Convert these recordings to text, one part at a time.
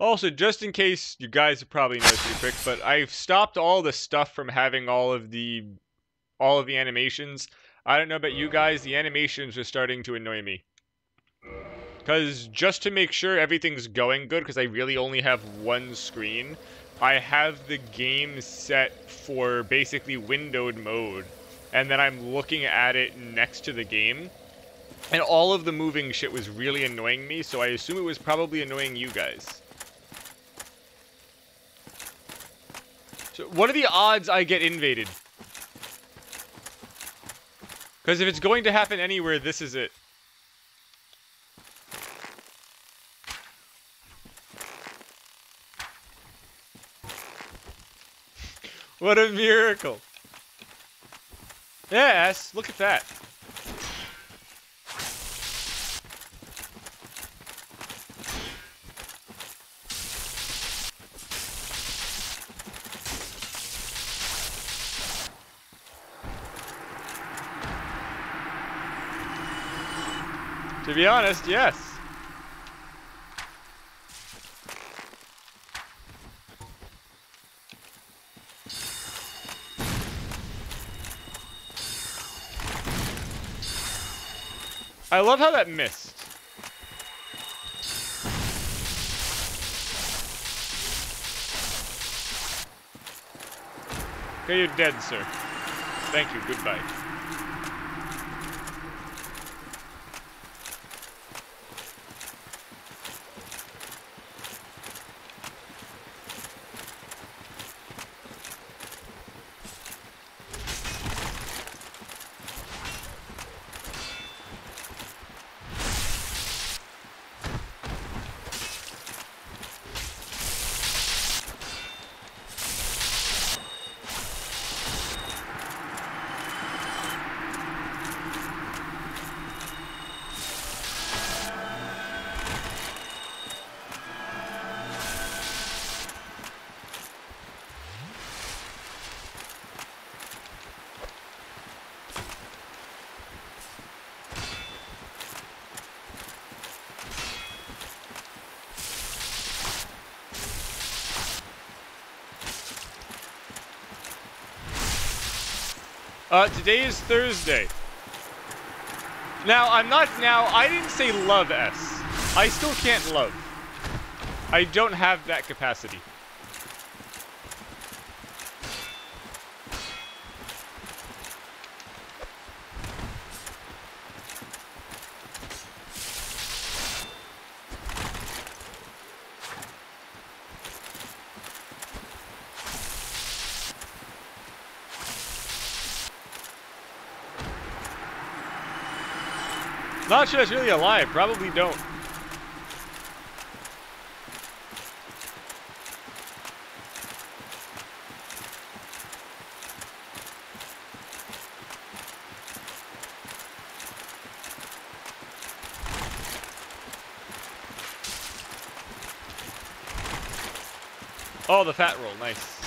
Also, just in case you guys probably know pretty quick, but I've stopped all the stuff from having all of the all of the animations. I don't know about you guys, the animations are starting to annoy me. Because just to make sure everything's going good, because I really only have one screen, I have the game set for basically windowed mode. And then I'm looking at it next to the game. And all of the moving shit was really annoying me, so I assume it was probably annoying you guys. So what are the odds I get invaded? Because if it's going to happen anywhere, this is it. What a miracle. Yes, look at that. Be honest, yes. I love how that missed. Okay, you're dead, sir. Thank you, goodbye. Uh, today is Thursday. Now, I'm not, now, I didn't say love S. I still can't love. I don't have that capacity. Sure that's really alive. Probably don't. Oh, the fat roll. Nice.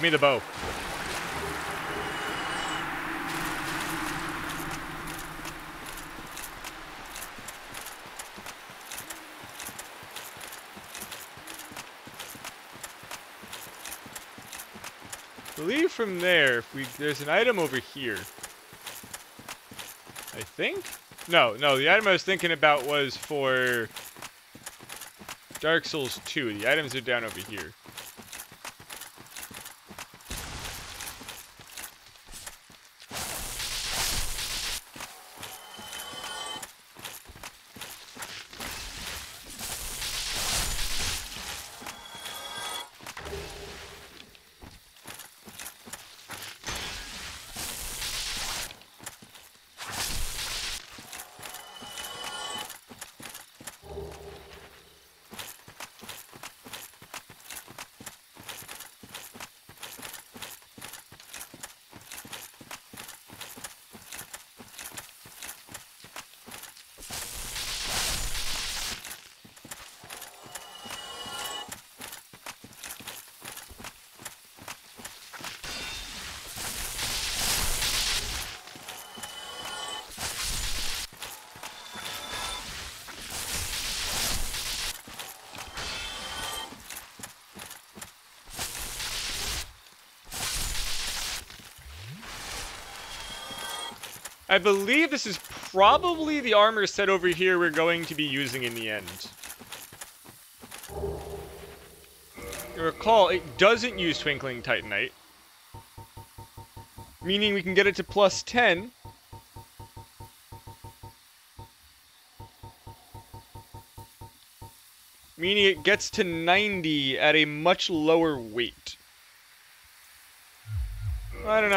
Give me the bow. Believe from there, if we there's an item over here. I think? No, no, the item I was thinking about was for Dark Souls 2. The items are down over here. I believe this is probably the armor set over here we're going to be using in the end. Recall, it doesn't use Twinkling Titanite. Meaning we can get it to plus 10. Meaning it gets to 90 at a much lower weight.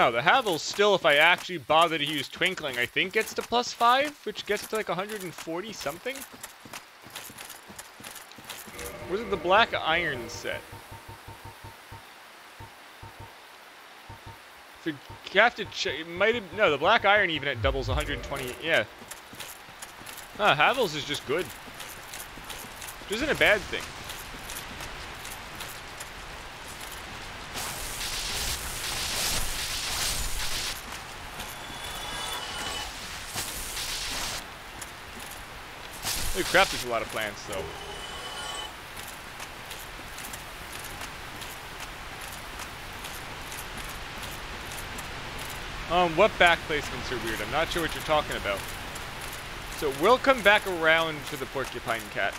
I. The Havel still, if I actually bother to use Twinkling, I think gets to plus 5, which gets to like 140 something. Was it the Black Iron set? So you have to check. It might have. No, the Black Iron even at doubles 120. Yeah. Ah, Havel's is just good. Which isn't a bad thing. Crap, there's a lot of plants, though. Um, what back placements are weird? I'm not sure what you're talking about. So we'll come back around to the porcupine cat.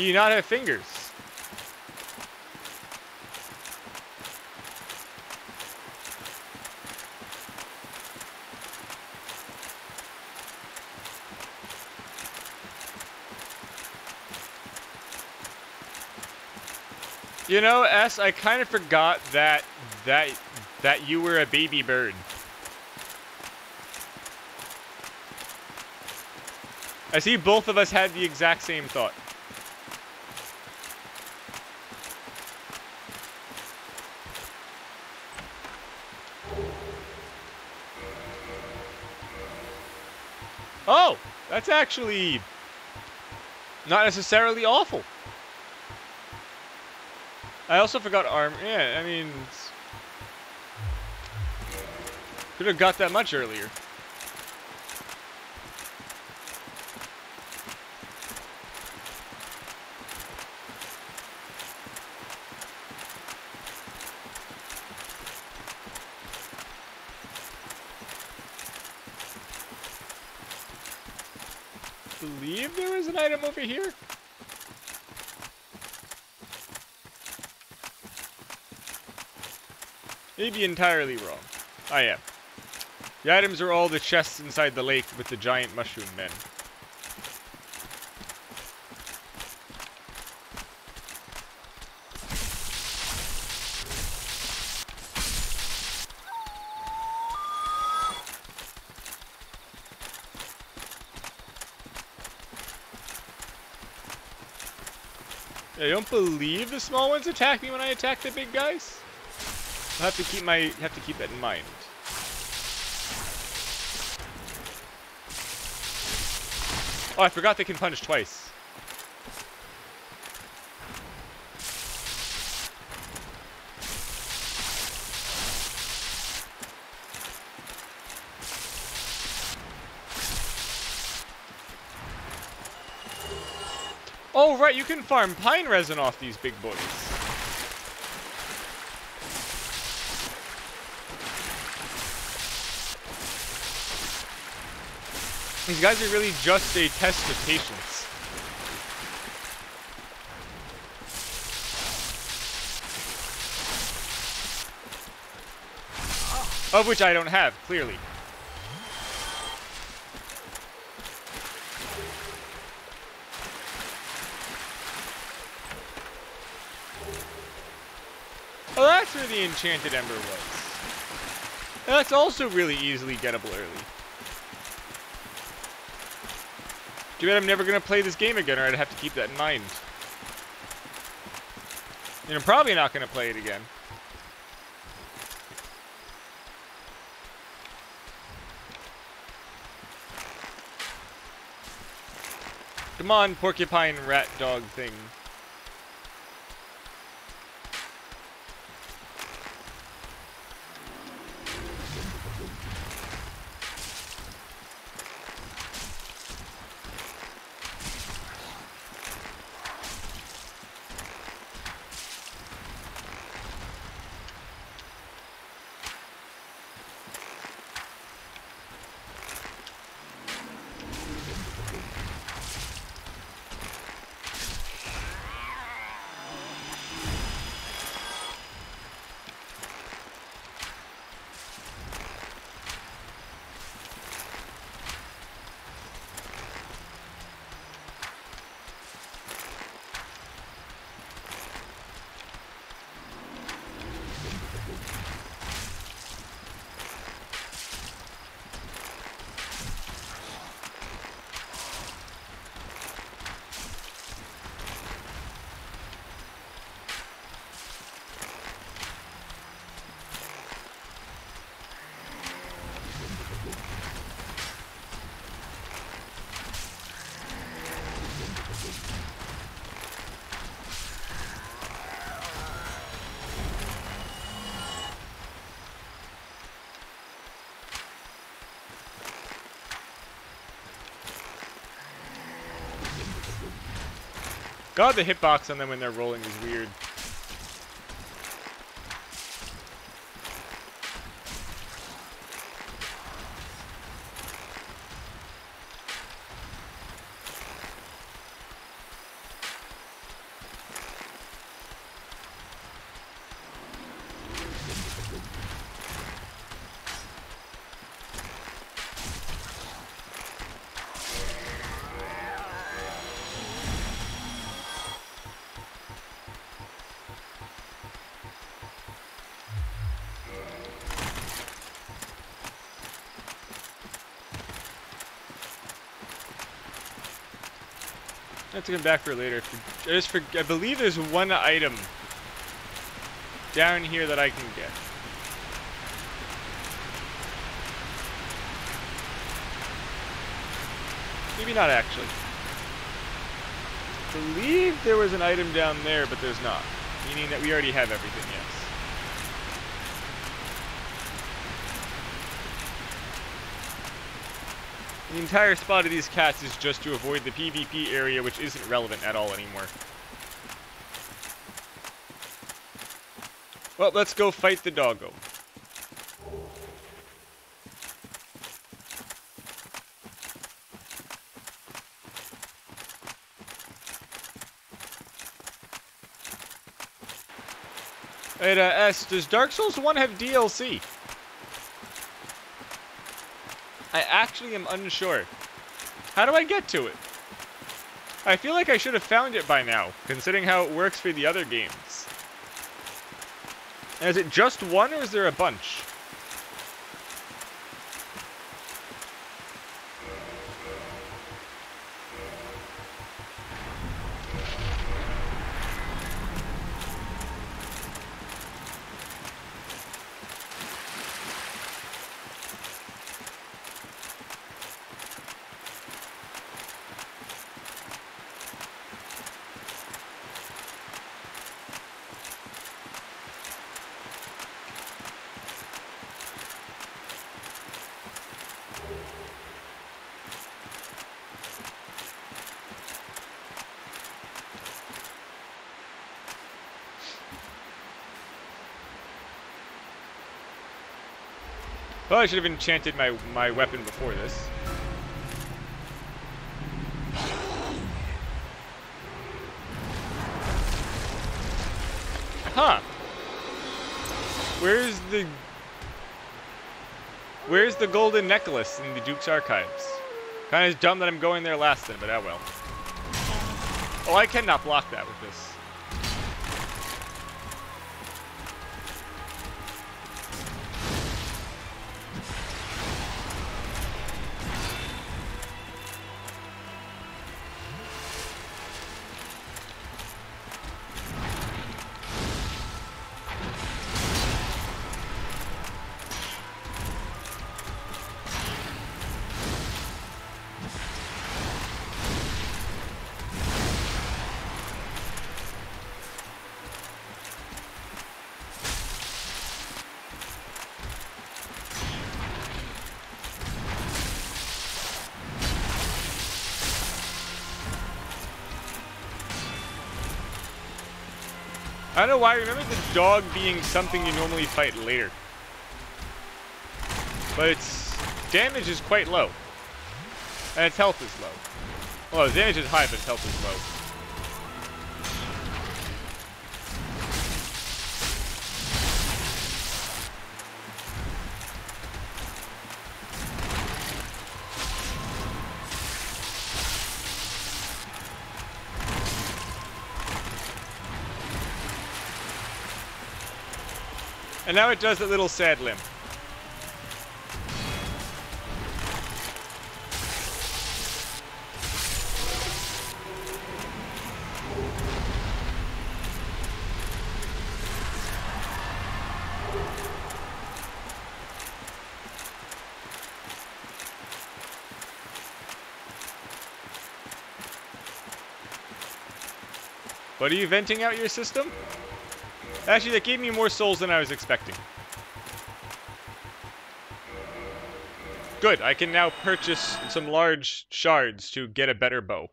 Do you not have fingers? You know, S, I kind of forgot that that that you were a baby bird. I see both of us had the exact same thought. That's actually not necessarily awful. I also forgot arm. Yeah, I mean, could have got that much earlier. Believe there was an item over here. Maybe entirely wrong. Oh yeah. The items are all the chests inside the lake with the giant mushroom men. Believe the small ones attack me when I attack the big guys. I'll have to keep my have to keep that in mind. Oh, I forgot they can punch twice. Oh, right, you can farm pine resin off these big boys. These guys are really just a test of patience. Of which I don't have, clearly. Oh, that's where the Enchanted Ember was. That's also really easily gettable early. Too bad I'm never going to play this game again, or I'd have to keep that in mind. And I'm probably not going to play it again. Come on, porcupine rat dog thing. God, the hitbox on them when they're rolling is weird. Have to come back for later. I just for, I believe there's one item down here that I can get. Maybe not actually. I believe there was an item down there, but there's not. Meaning that we already have everything, yes. The entire spot of these cats is just to avoid the PvP area, which isn't relevant at all anymore. Well, let's go fight the doggo. Hey, uh, does Dark Souls 1 have DLC? I actually am unsure. How do I get to it? I feel like I should have found it by now, considering how it works for the other games. Is it just one, or is there a bunch? Well, I should have enchanted my, my weapon before this. Huh. Where's the... Where's the golden necklace in the Duke's archives? Kinda dumb that I'm going there last then, but oh well. Oh, I cannot block that with this. I don't know why I remember the dog being something you normally fight later. But its damage is quite low. And its health is low. Well, its damage is high, but its health is low. And now it does that little sad limp. What are you venting out your system? Actually, that gave me more souls than I was expecting. Good, I can now purchase some large shards to get a better bow.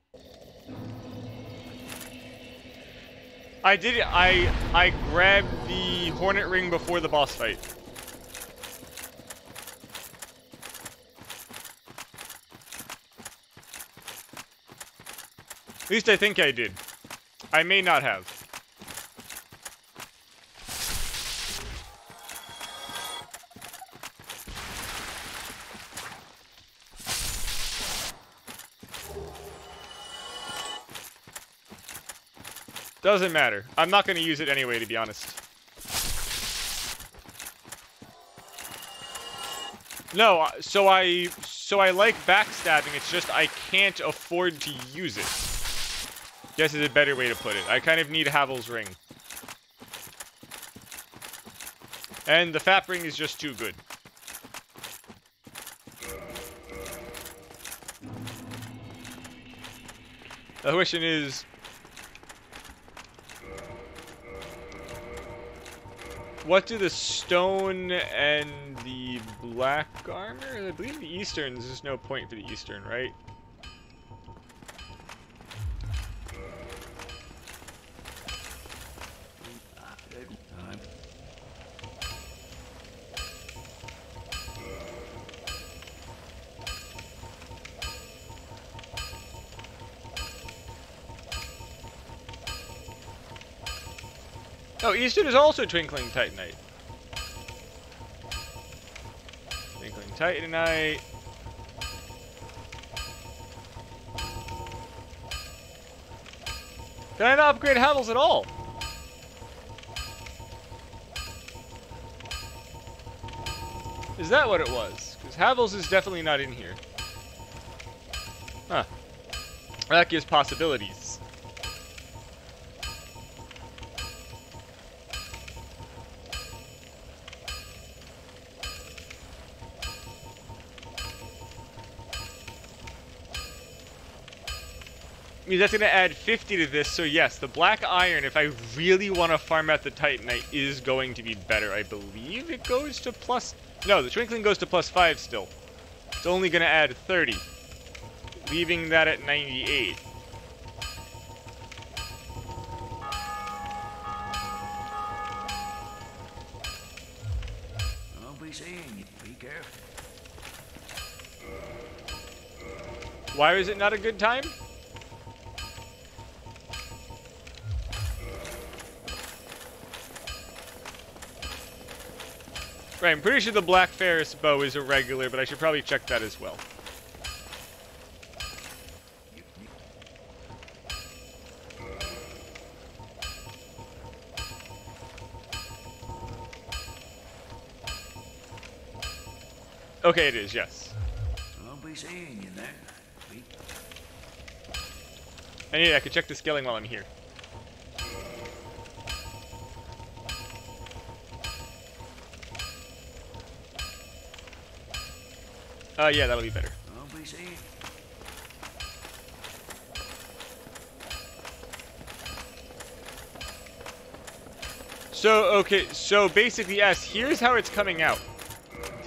I did I I grabbed the Hornet Ring before the boss fight. At least I think I did. I may not have. Doesn't matter. I'm not going to use it anyway, to be honest. No, so I so I like backstabbing, it's just I can't afford to use it. Guess is a better way to put it. I kind of need Havel's ring. And the Fat ring is just too good. The question is, what do the stone and the black armor? I believe the eastern, there's just no point for the eastern, right? Eastern is also Twinkling Titanite. Twinkling Titanite. Can I not upgrade Havels at all? Is that what it was? Because Havels is definitely not in here. Huh. That gives possibilities. That's going to add 50 to this, so yes, the Black Iron, if I really want to farm out the Titanite, is going to be better. I believe it goes to plus... No, the Twinkling goes to plus 5 still. It's only going to add 30, leaving that at 98. I'll be seeing you, care. Why is it not a good time? Right, I'm pretty sure the Black Pharis bow is irregular, but I should probably check that as well. Okay, it is, yes. I'll be seeing you there. I need I could check the scaling while I'm here. Uh, yeah, that'll be better. So, okay, so basically, yes, here's how it's coming out.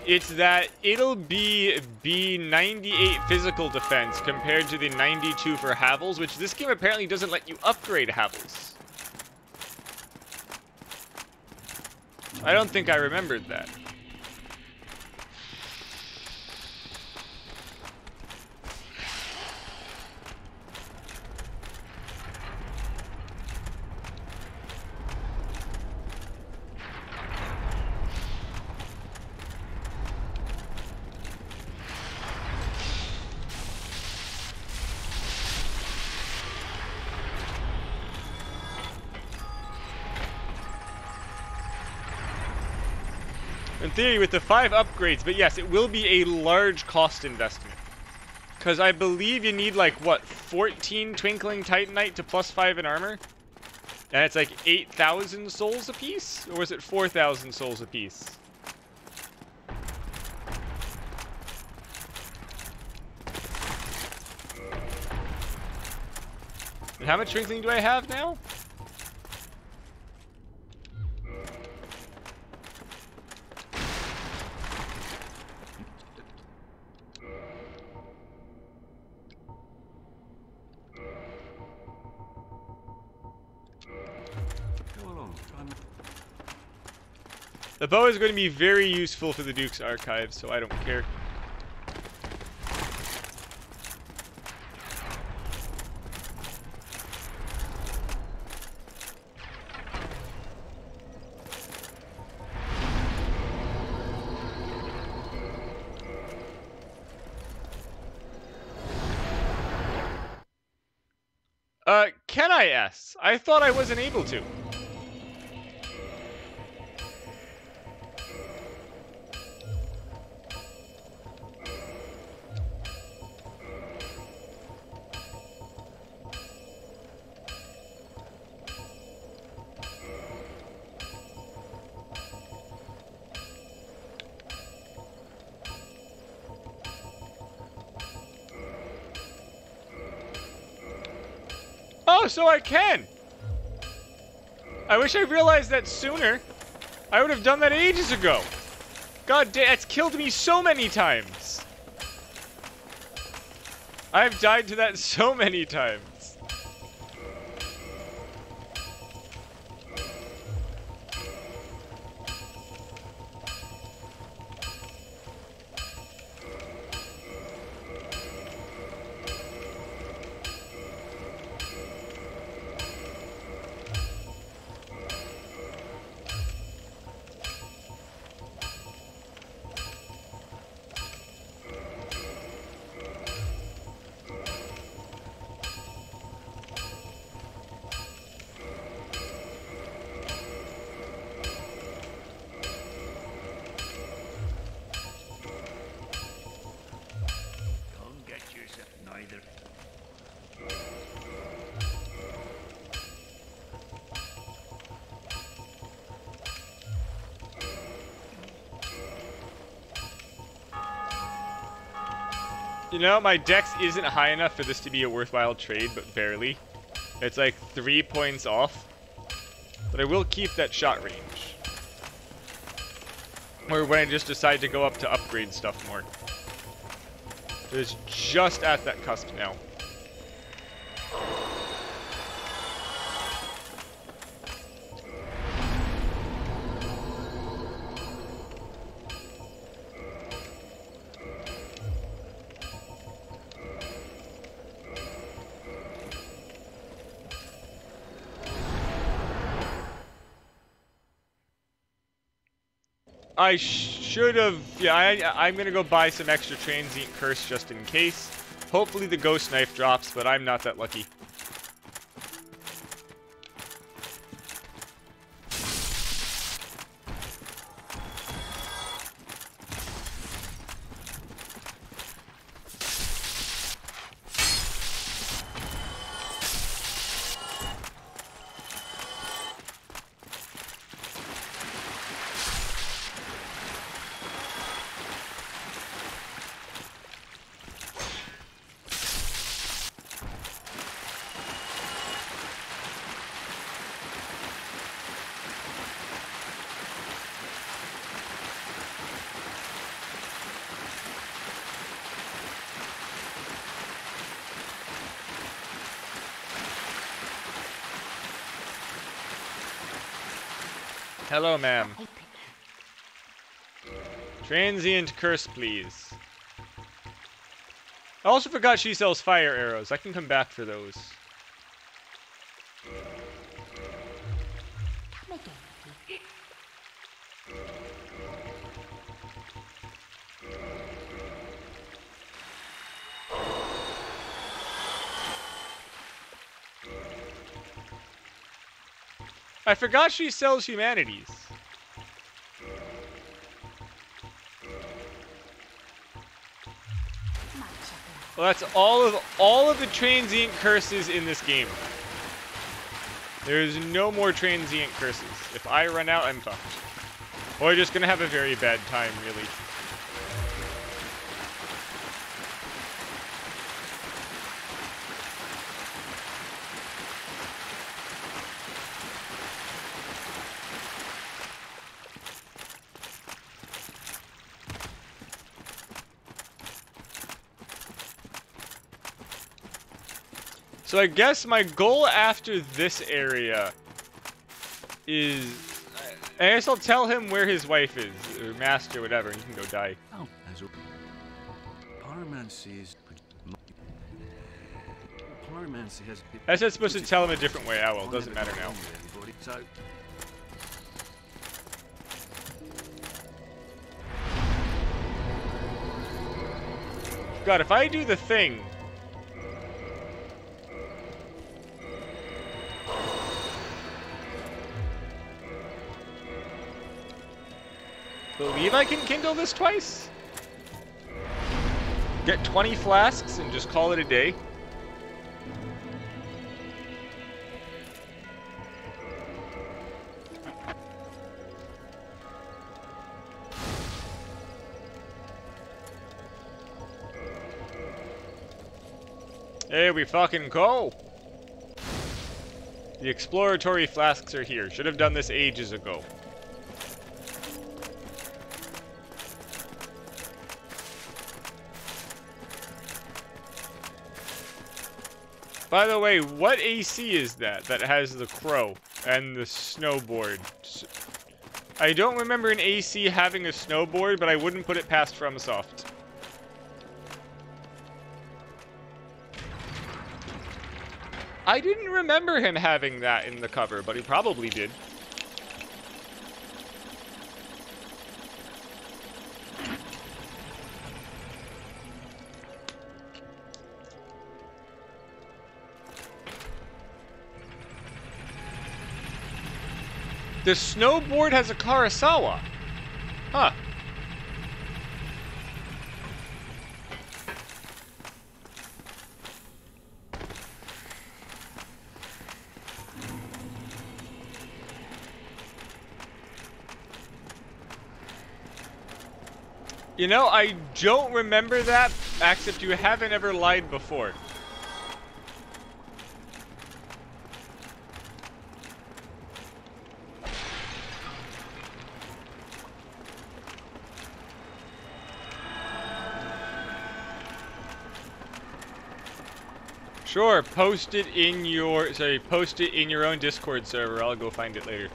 It's that it'll be B98 physical defense compared to the 92 for Havels, which this game apparently doesn't let you upgrade Havels. I don't think I remembered that. In theory, with the five upgrades, but yes, it will be a large cost investment. Because I believe you need, like, what, 14 Twinkling Titanite to plus 5 in armor? And it's like 8,000 souls apiece? Or was it 4,000 souls apiece? And how much Twinkling do I have now? Bow is going to be very useful for the Duke's archive, so I don't care. Uh, can I S? I thought I wasn't able to. I wish I realized that sooner. I would have done that ages ago. God damn, it's killed me so many times. I've died to that so many times. Know, my dex isn't high enough for this to be a worthwhile trade, but barely. It's like three points off. But I will keep that shot range. Or when I just decide to go up to upgrade stuff more. It's just at that cusp now. I should have. Yeah, I, I'm gonna go buy some extra transient curse just in case. Hopefully the ghost knife drops, but I'm not that lucky. Hello, ma'am. Transient curse, please. I also forgot she sells fire arrows. I can come back for those. I forgot she sells humanities. Well, that's all of all of the transient curses in this game. There's no more transient curses. If I run out, I'm fucked. Or just gonna have a very bad time, really. So I guess my goal after this area is... I guess I'll tell him where his wife is, or master, whatever, and he can go die. Oh, as Pyromancy is. Pyromancy has. I said supposed to tell him a different way. Ah, well, it doesn't matter now. God, if I do the thing... Believe I can kindle this twice? Get 20 flasks and just call it a day? Here we fucking go! The exploratory flasks are here. Should have done this ages ago. By the way, what AC is that that has the crow and the snowboard? I don't remember an AC having a snowboard, but I wouldn't put it past FromSoft. I didn't remember him having that in the cover, but he probably did. The snowboard has a Karasawa. Huh. You know, I don't remember that, except you haven't ever lied before. Sure, post it in your, sorry, post it in your own Discord server. I'll go find it later.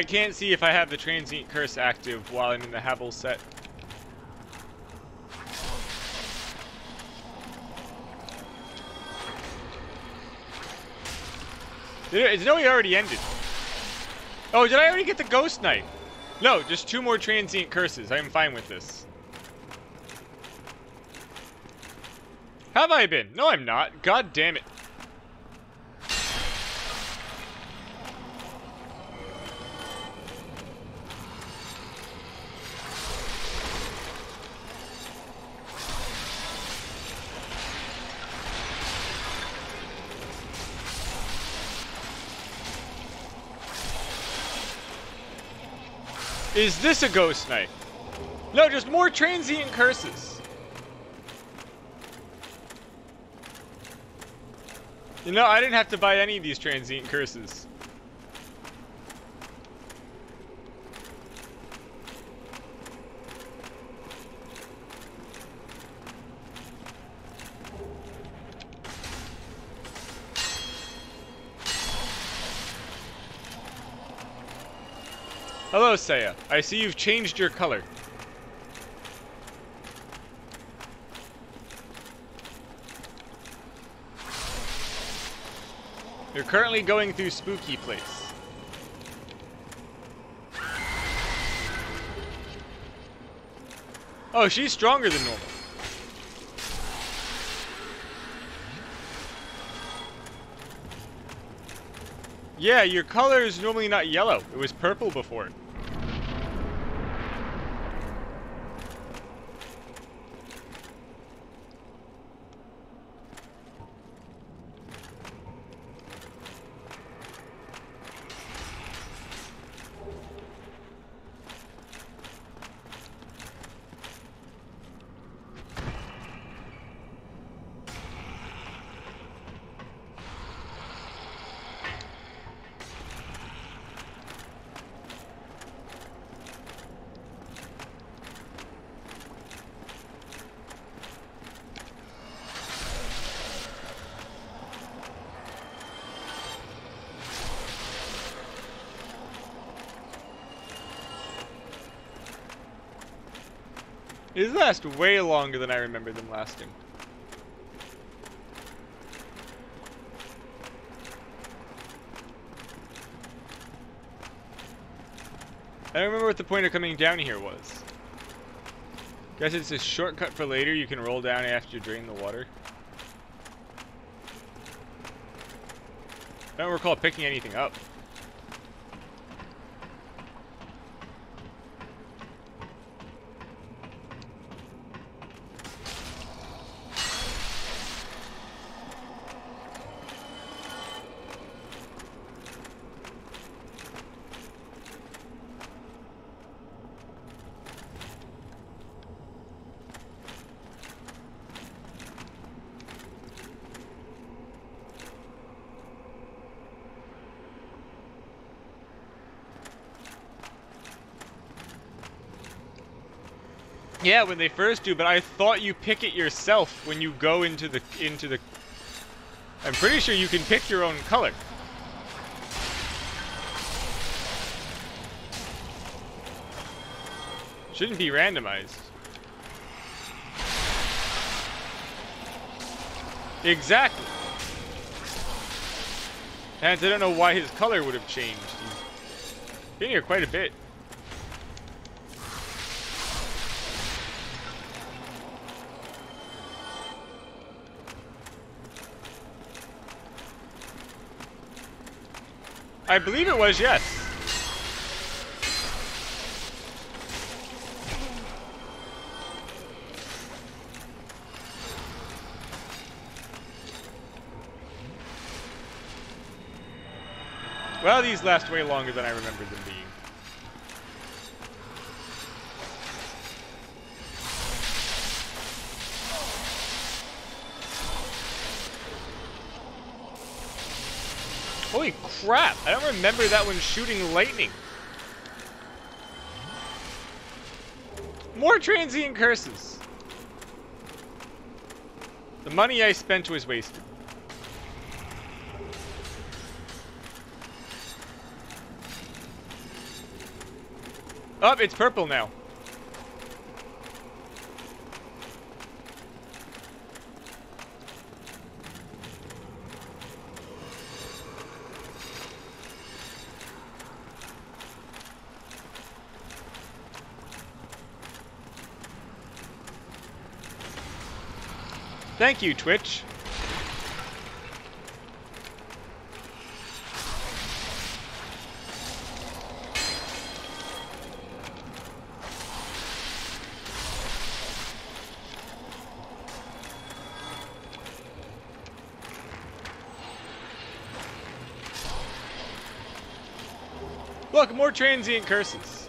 I can't see if I have the transient curse active while I'm in the Havel set. No, it already ended. Oh, did I already get the ghost knife? No, just two more transient curses. I'm fine with this. Have I been? No, I'm not. God damn it. Is this a ghost knife? No, just more transient curses. You know, I didn't have to buy any of these transient curses. Hello, Saya. I see you've changed your color. You're currently going through Spooky Place. Oh, she's stronger than normal. Yeah, your color is normally not yellow. It was purple before. Last way longer than I remember them lasting. I don't remember what the point of coming down here was. Guess it's a shortcut for later. You can roll down after you drain the water. I don't recall picking anything up. Yeah, when they first do, but I thought you pick it yourself when you go into the into the I'm pretty sure you can pick your own color. Shouldn't be randomized. Exactly. And I don't know why his color would have changed. He's been here quite a bit. I believe it was, yes. Well, these last way longer than I remembered them being. Crap! I don't remember that one shooting lightning. More transient curses. The money I spent was wasted. Oh, it's purple now. Thank you, Twitch. Look, more transient curses.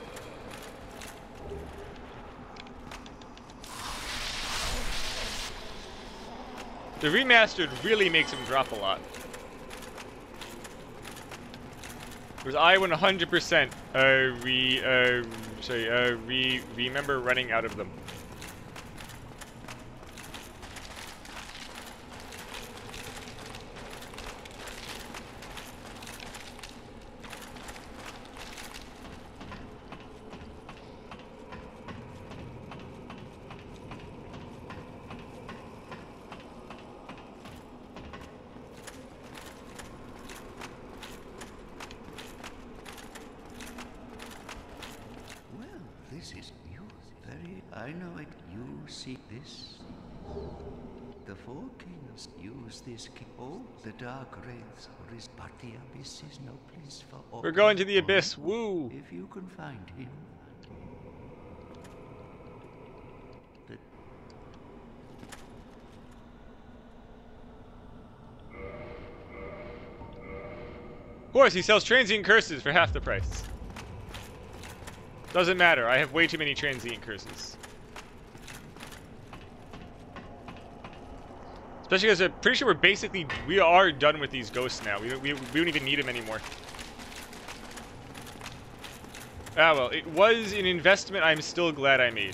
The remastered really makes him drop a lot. Whereas I 100% uh, re, uh, sorry, uh, re, remember running out of them. Well, this is new. Very, I know it. You see this? The four kings use this key. Oh, the dark wraiths or his but the abyss is no place for all. We're going to the abyss. Woo! If you can find him. The Of course, he sells transient curses for half the price. Doesn't matter. I have way too many transient curses. Especially because I'm pretty sure we're basically we are done with these ghosts now. We we, we don't even need them anymore. Ah well, it was an investment I'm still glad I made.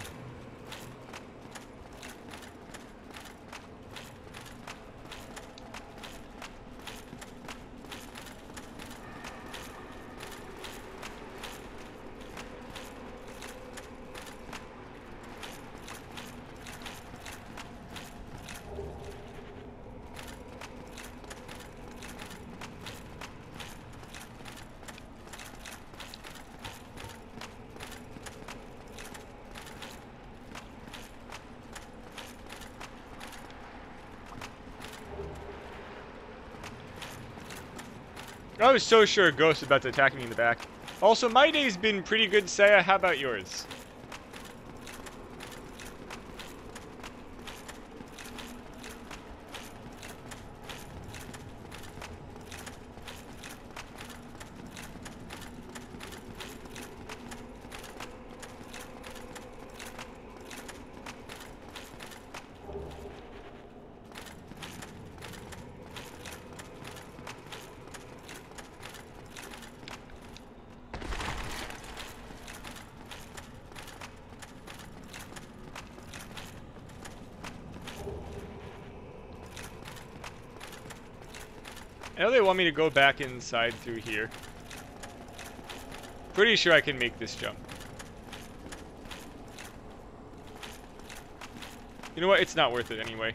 I was so sure a ghost was about to attack me in the back. Also, my day's been pretty good, Saya. How about yours? Me to go back inside through here. Pretty sure I can make this jump. You know what? It's not worth it anyway.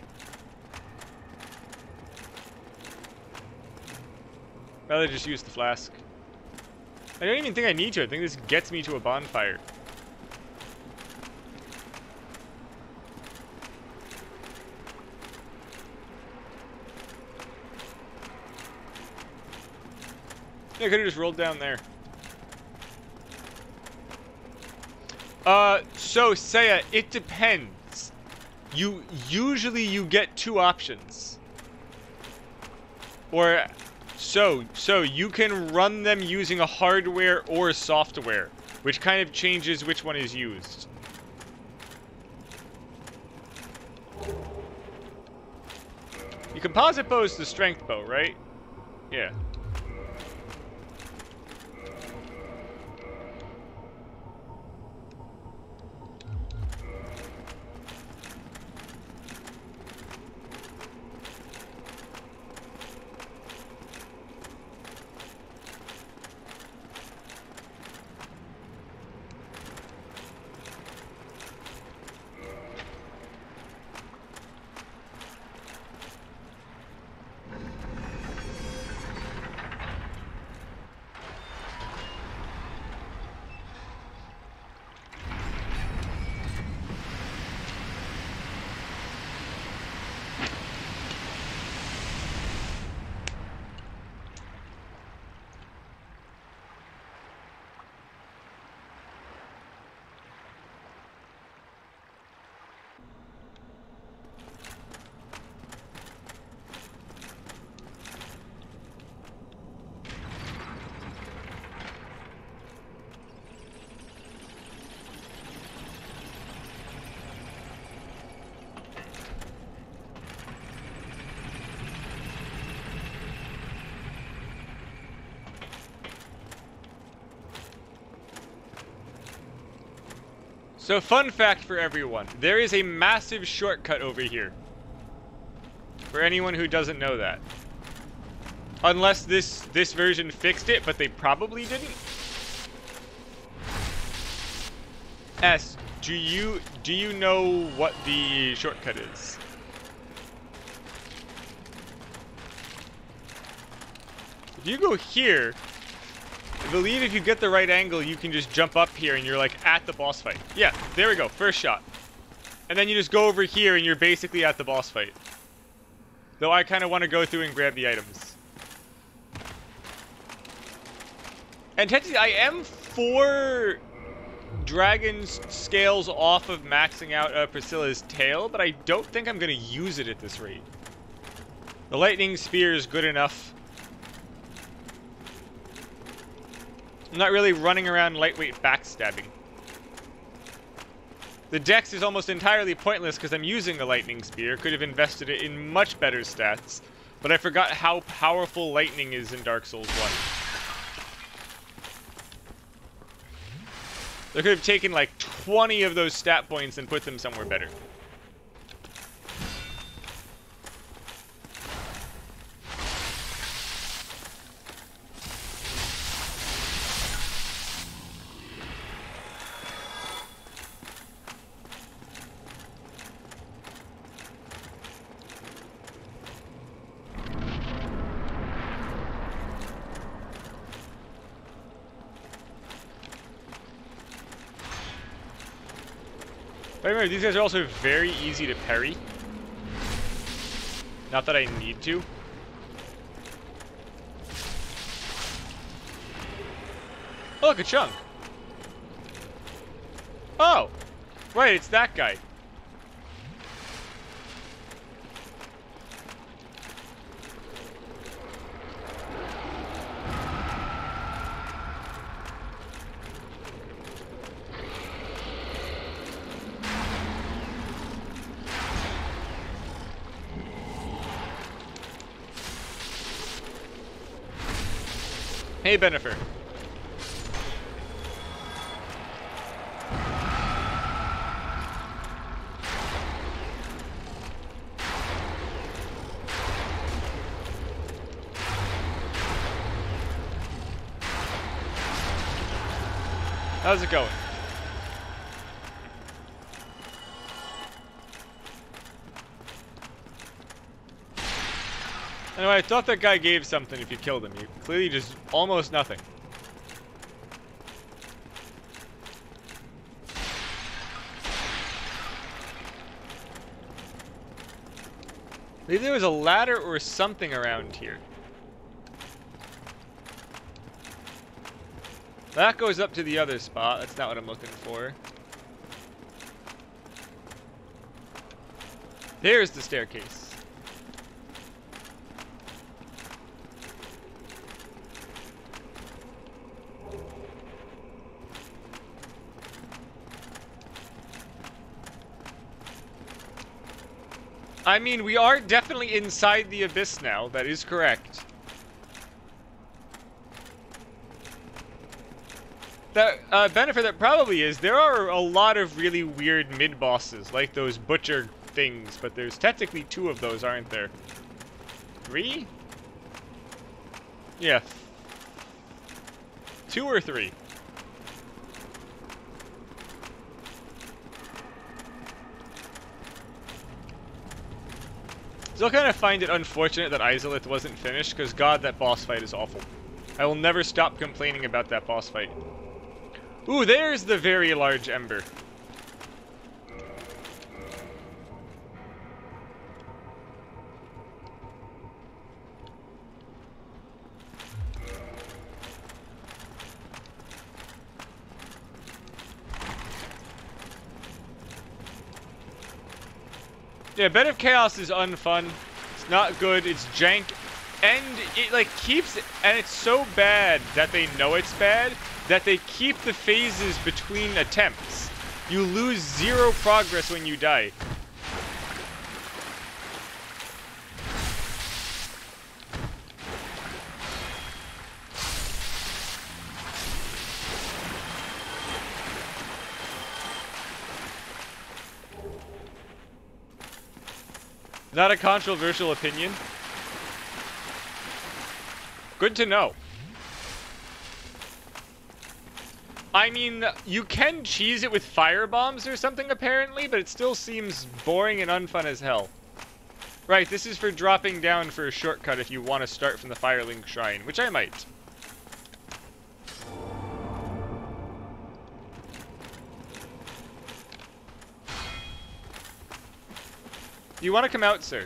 Rather just use the flask. I don't even think I need to. I think this gets me to a bonfire. Yeah, I could have just rolled down there. Uh, so Saya, it depends. You usually you get two options. Or so so you can run them using a hardware or software, which kind of changes which one is used. You composite bow is the strength bow, right? Yeah. So fun fact for everyone, there is a massive shortcut over here. For anyone who doesn't know that. Unless this this version fixed it, but they probably didn't. S, do you do you know what the shortcut is? If you go here, believe if you get the right angle, you can just jump up here and you're like at the boss fight. Yeah, there we go, first shot. And then you just go over here and you're basically at the boss fight. Though I kind of want to go through and grab the items. And technically, I am four dragon scales off of maxing out uh, Priscilla's tail, but I don't think I'm going to use it at this rate. The lightning spear is good enough. I'm not really running around lightweight backstabbing. The dex is almost entirely pointless because I'm using a lightning spear. Could have invested it in much better stats. But I forgot how powerful lightning is in Dark Souls 1. They could have taken like 20 of those stat points and put them somewhere better. Remember, these guys are also very easy to parry. Not that I need to. Oh, look, a chunk. Oh! Right, it's that guy. Hey, Benifer. How's it going? I thought that guy gave something if you killed him. You clearly just almost nothing. Maybe there was a ladder or something around here. That goes up to the other spot. That's not what I'm looking for. There's the staircase. I mean, we are definitely inside the abyss now. That is correct. The uh, benefit that probably is, there are a lot of really weird mid-bosses, like those butcher things, but there's technically two of those, aren't there? Three? Yeah. Two or three? Still kind of find it unfortunate that Izalith wasn't finished, because god, that boss fight is awful. I will never stop complaining about that boss fight. Ooh, there's the very large ember. Yeah, Bed of Chaos is unfun. It's not good. It's jank. And it, like, keeps... And it's so bad that they know it's bad that they keep the phases between attempts. You lose zero progress when you die. Not a controversial opinion. Good to know. I mean, you can cheese it with fire bombs or something apparently, but it still seems boring and unfun as hell. Right, this is for dropping down for a shortcut if you want to start from the Firelink Shrine, which I might. You want to come out, sir?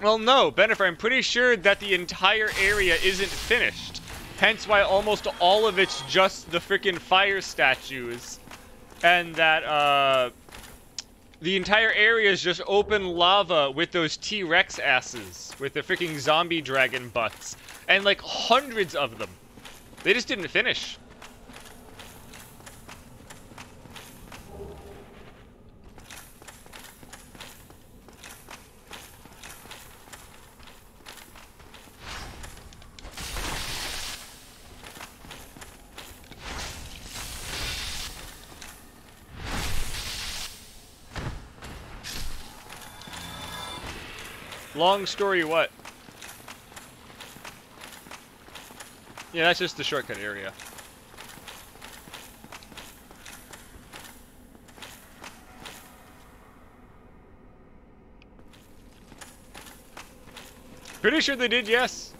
Well, no, Benifer, I'm pretty sure that the entire area isn't finished. Hence why almost all of it's just the freaking fire statues. And that, uh... The entire area is just open lava with those T-Rex asses. With the freaking zombie dragon butts. And, like, hundreds of them. They just didn't finish. Long story what? Yeah, that's just the shortcut area. Pretty sure they did, yes.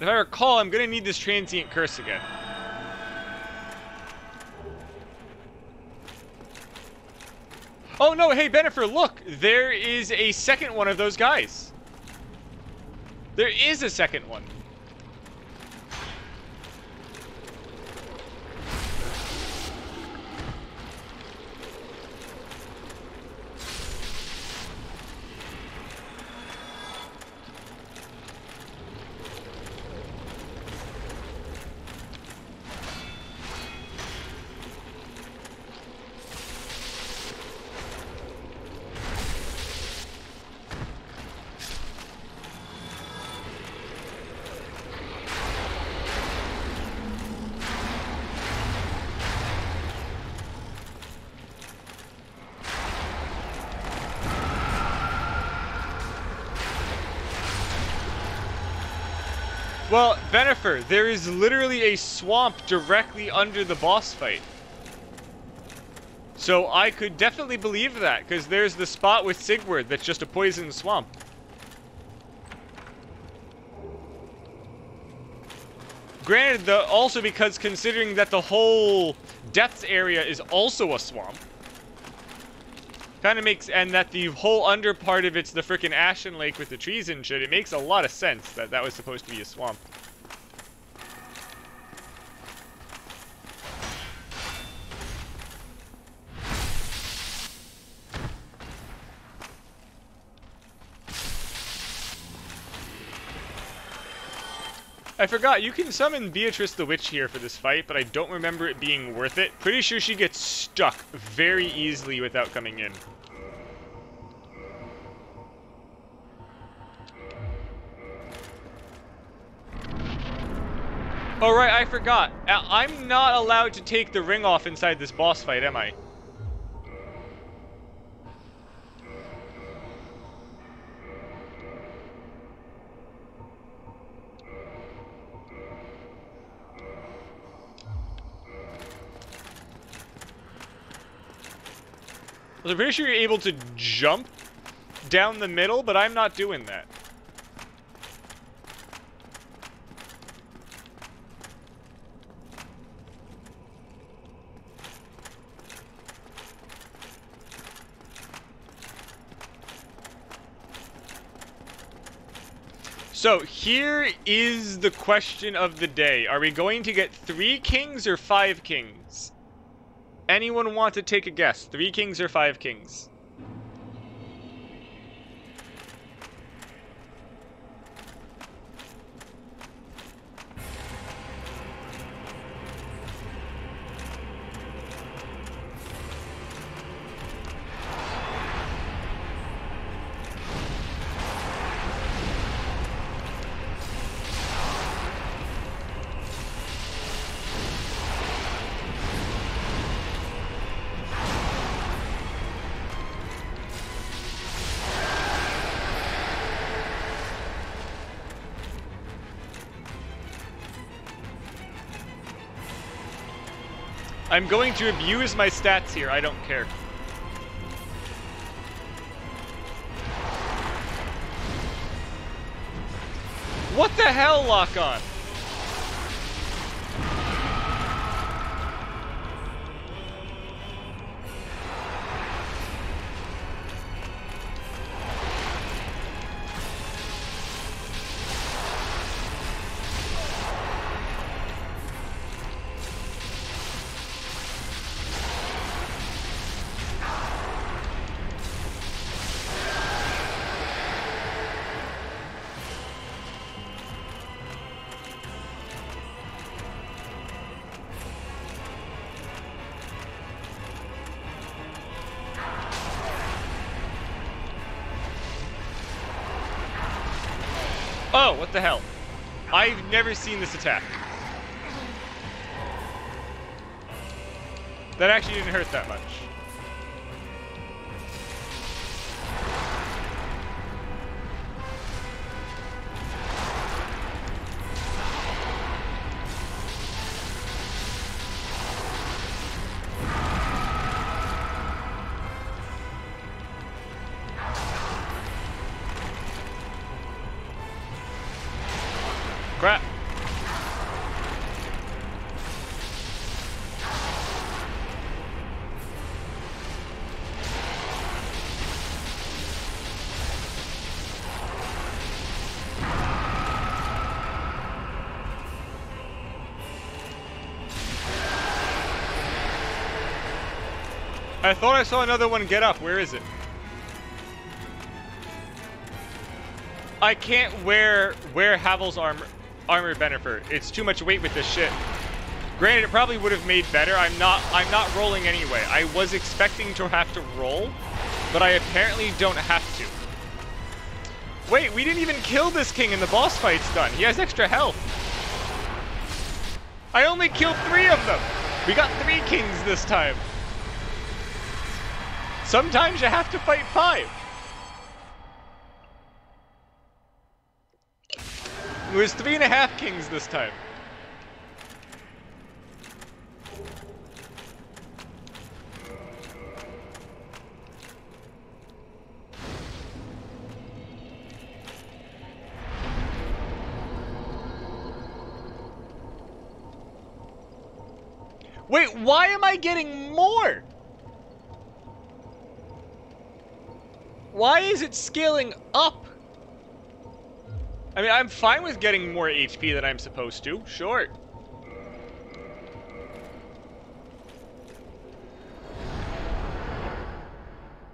If I recall, I'm gonna need this transient curse again. Oh no, hey Benifer, look! There is a second one of those guys. There is a second one. Well, there is literally a swamp directly under the boss fight. So I could definitely believe that, because there's the spot with Sigward that's just a poison swamp. Granted, though, also because considering that the whole depths area is also a swamp, kind of makes, and that the whole under part of it's the freaking Ashen Lake with the trees and shit, it makes a lot of sense that that was supposed to be a swamp. I forgot, you can summon Beatrice the Witch here for this fight, but I don't remember it being worth it. Pretty sure she gets stuck very easily without coming in. Oh right, I forgot. I'm not allowed to take the ring off inside this boss fight, am I? I'm pretty sure you're able to jump down the middle, but I'm not doing that. So here is the question of the day. Are we going to get three kings or five kings? Anyone want to take a guess? Three kings or five kings? I'm going to abuse my stats here. I don't care. What the hell, lock on? What the hell? I've never seen this attack. That actually didn't hurt that much. I thought I saw another one get up. Where is it? I can't wear wear Havel's armor armor Benefer. It's too much weight with this shit. Granted, it probably would have made better. I'm not I'm not rolling anyway. I was expecting to have to roll, but I apparently don't have to. Wait, we didn't even kill this king and the boss fight's done. He has extra health. I only killed three of them. We got three kings this time. Sometimes you have to fight five. It was three and a half kings this time. Wait, why am I getting more? Why is it scaling up? I mean, I'm fine with getting more HP than I'm supposed to. Sure.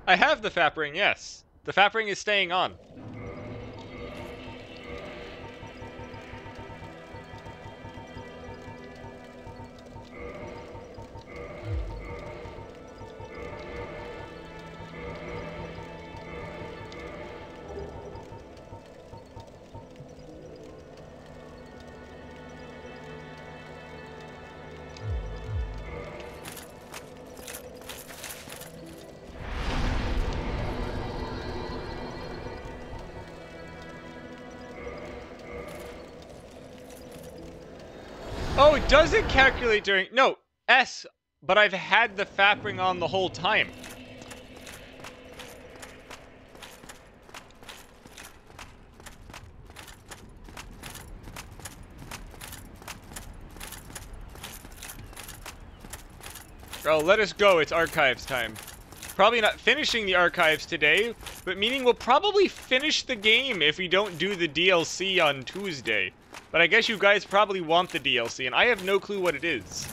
I have the Fap Ring, yes. The Fap Ring is staying on. Oh, it doesn't calculate during... No, S, but I've had the Fap Ring on the whole time. Oh, let us go. It's archives time. Probably not finishing the archives today, but meaning we'll probably finish the game if we don't do the DLC on Tuesday. But I guess you guys probably want the DLC, and I have no clue what it is.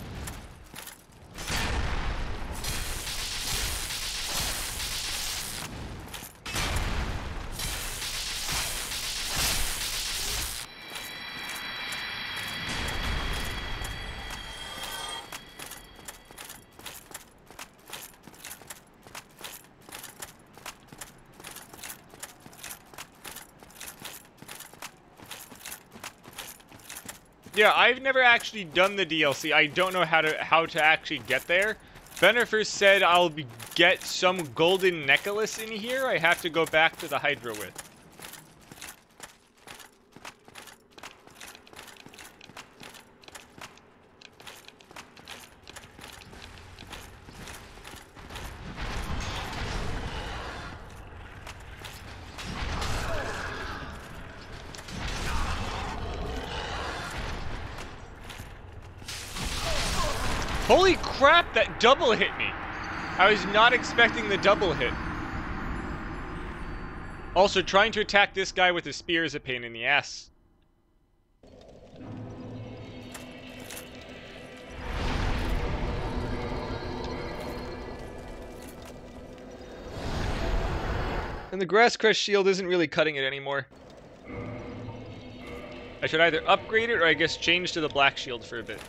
Yeah, I've never actually done the DLC. I don't know how to how to actually get there. Benefer said I'll be, get some golden necklace in here. I have to go back to the Hydra with. Holy crap, that double hit me. I was not expecting the double hit. Also, trying to attack this guy with a spear is a pain in the ass. And the Grass Crest shield isn't really cutting it anymore. I should either upgrade it or I guess change to the black shield for a bit.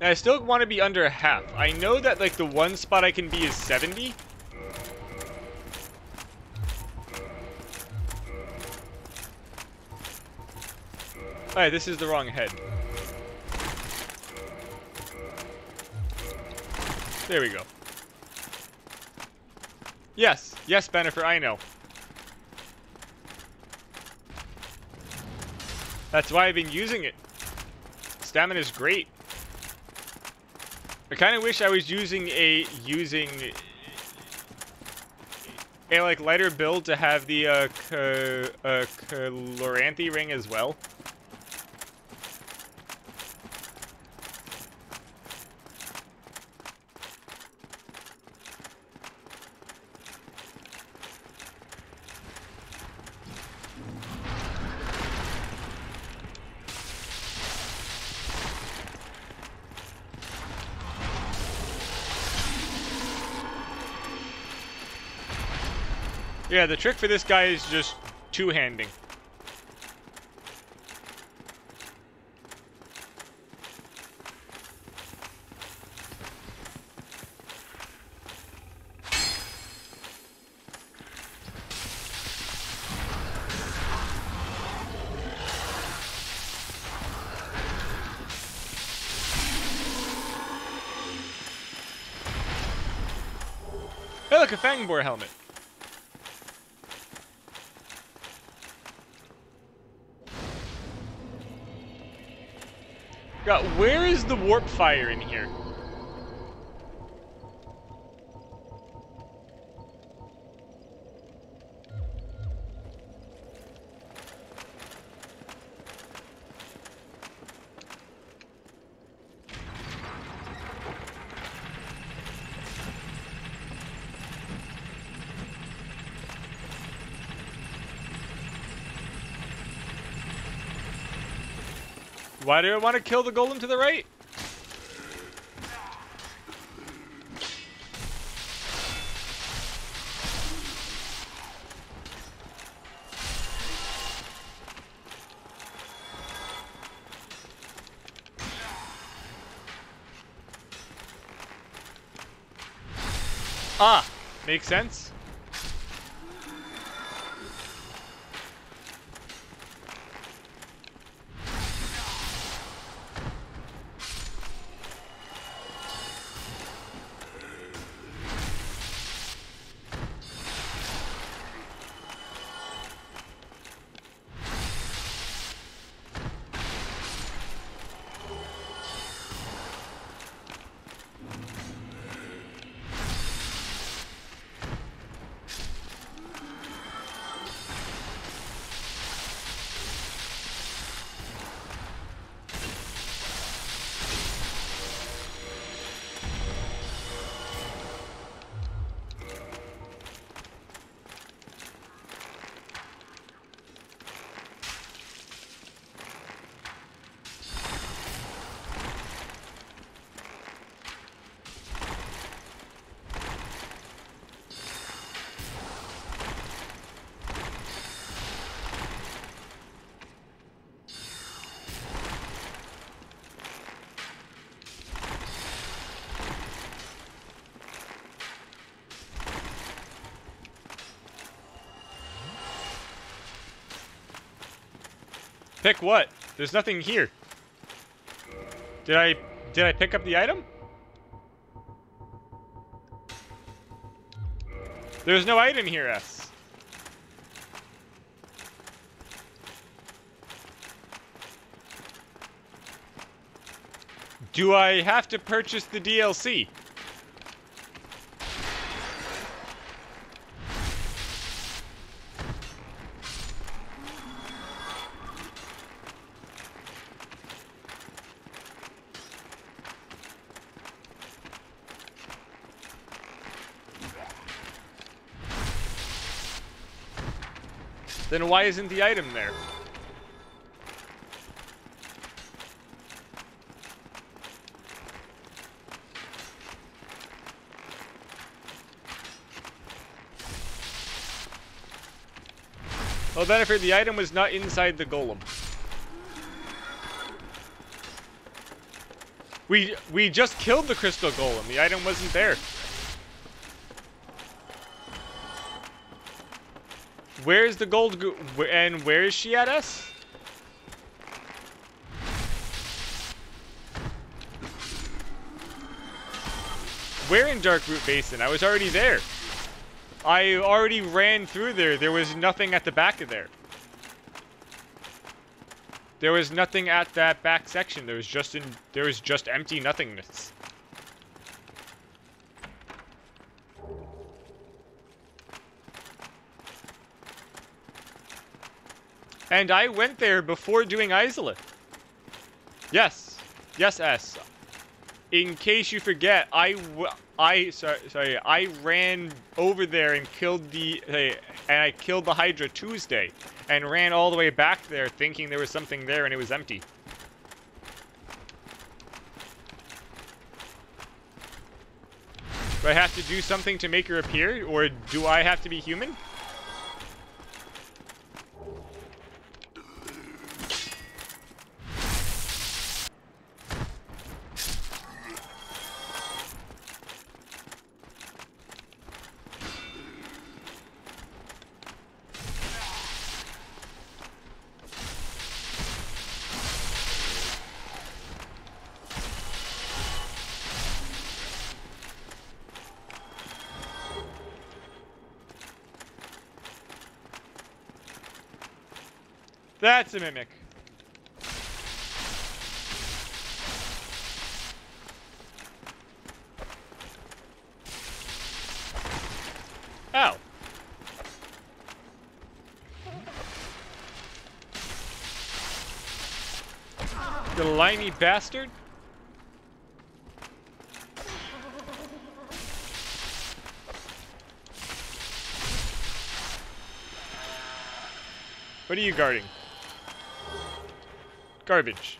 I still want to be under half. I know that like the one spot I can be is 70. Alright, this is the wrong head. There we go. Yes, yes, Bennifer, I know. That's why I've been using it. Stamina is great. I kind of wish I was using a using a like lighter build to have the uh, uh, Chloranthy ring as well. Yeah, the trick for this guy is just two-handing. Hey, look, a Fangboar helmet. God, where is the warp fire in here? Why do I want to kill the golem to the right? Ah, makes sense. Pick what? There's nothing here. Did I did I pick up the item? There's no item here, S. Do I have to purchase the DLC? Then why isn't the item there? Well, Benefit, the item was not inside the golem. We we just killed the crystal golem. The item wasn't there. Where's the gold go and where is she at us? Where in Darkroot Basin? I was already there. I already ran through there. There was nothing at the back of there. There was nothing at that back section. There was just in there was just empty nothingness. And I went there before doing Izalith. Yes. Yes, S. In case you forget, I I sorry, sorry, I ran over there and killed the and I killed the Hydra Tuesday and ran all the way back there thinking there was something there and it was empty. Do I have to do something to make her appear or do I have to be human? That's a mimic. Ow. The limey bastard. What are you guarding? Garbage.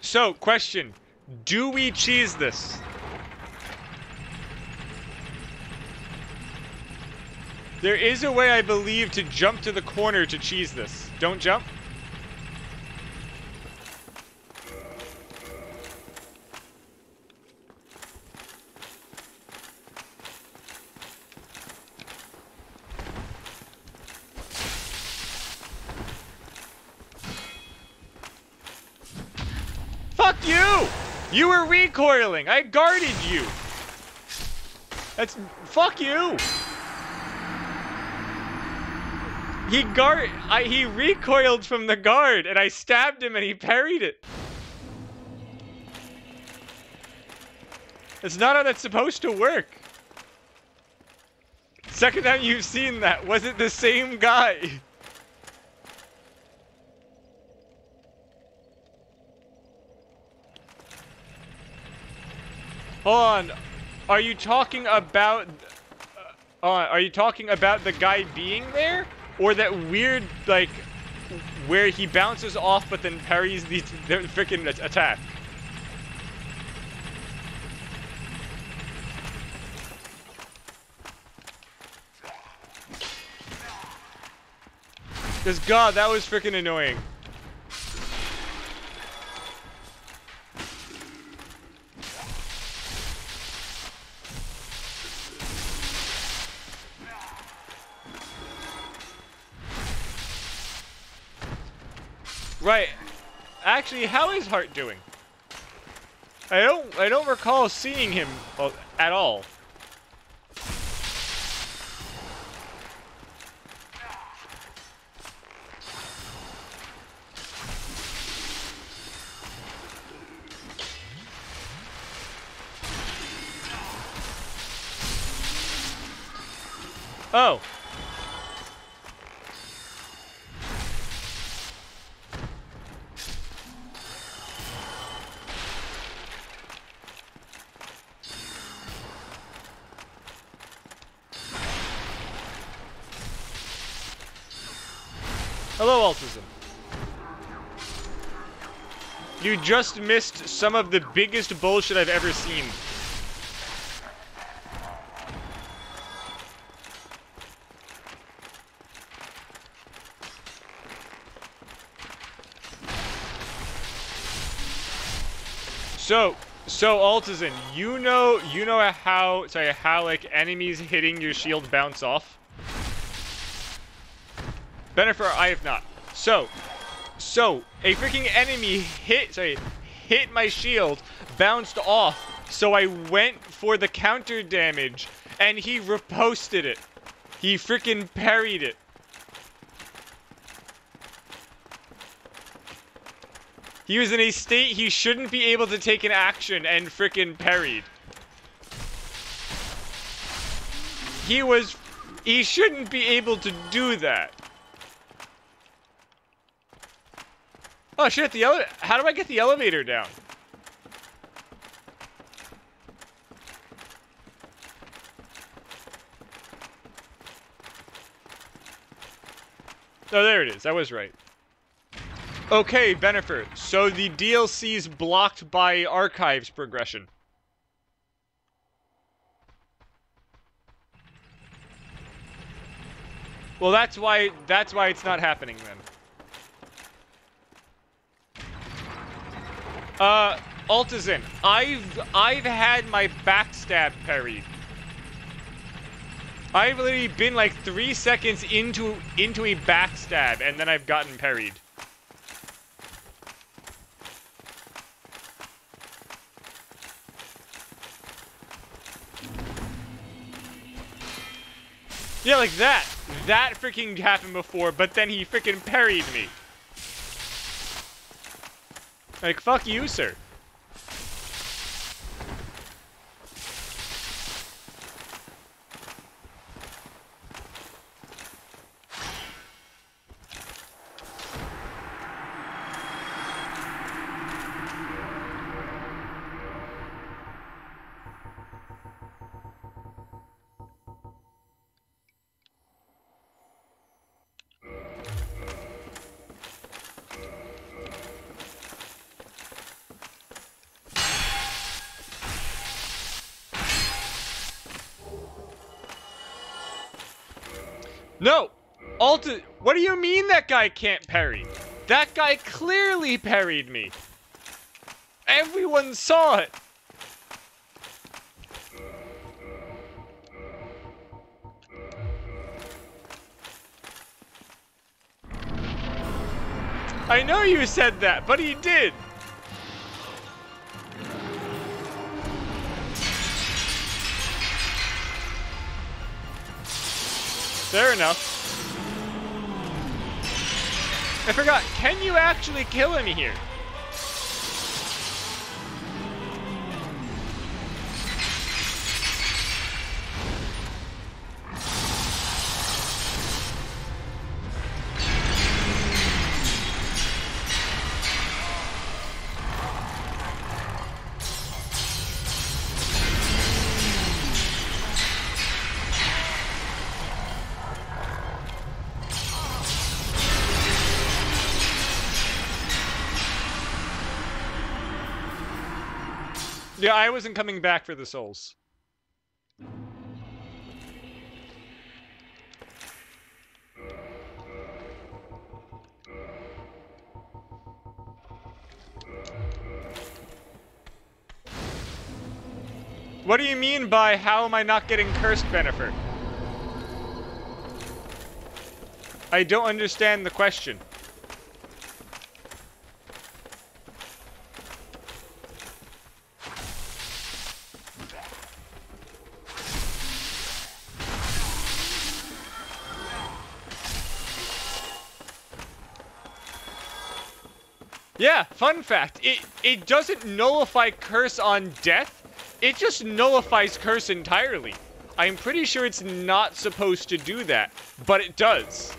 So, question. Do we cheese this? There is a way, I believe, to jump to the corner to cheese this. Don't jump. Fuck you! You were recoiling. I guarded you. That's fuck you. He guard I he recoiled from the guard and I stabbed him and he parried it. It's not how that's supposed to work. Second time you've seen that, was it the same guy? Hold on. Are you talking about uh, are you talking about the guy being there or that weird like where he bounces off but then parries the, the freaking attack? Cause god, that was freaking annoying. Actually, how is Hart doing? I don't I don't recall seeing him at all. Oh. You just missed some of the biggest bullshit I've ever seen. So, so Altazin, you know, you know how, sorry, how like enemies hitting your shield bounce off. Benefer, I have not. So, so a freaking enemy hit, sorry, hit my shield, bounced off. So I went for the counter damage, and he reposted it. He freaking parried it. He was in a state he shouldn't be able to take an action and freaking parried. He was... He shouldn't be able to do that. Oh shit, the How do I get the elevator down? Oh, there it is. I was right. Okay, Bennifer. So the DLC's blocked by archives progression. Well, that's why that's why it's not happening then. Uh, Altazin, I've I've had my backstab parried. I've literally been like three seconds into into a backstab, and then I've gotten parried. Yeah, like that. That freaking happened before, but then he freaking parried me. Like, fuck you, sir. Do you mean that guy can't parry? That guy clearly parried me! Everyone saw it! I know you said that, but he did! Fair enough. I forgot, can you actually kill him here? I wasn't coming back for the souls. What do you mean by how am I not getting cursed, Bennifer? I don't understand the question. Yeah, fun fact. It it doesn't nullify curse on death. It just nullifies curse entirely. I'm pretty sure it's not supposed to do that, but it does.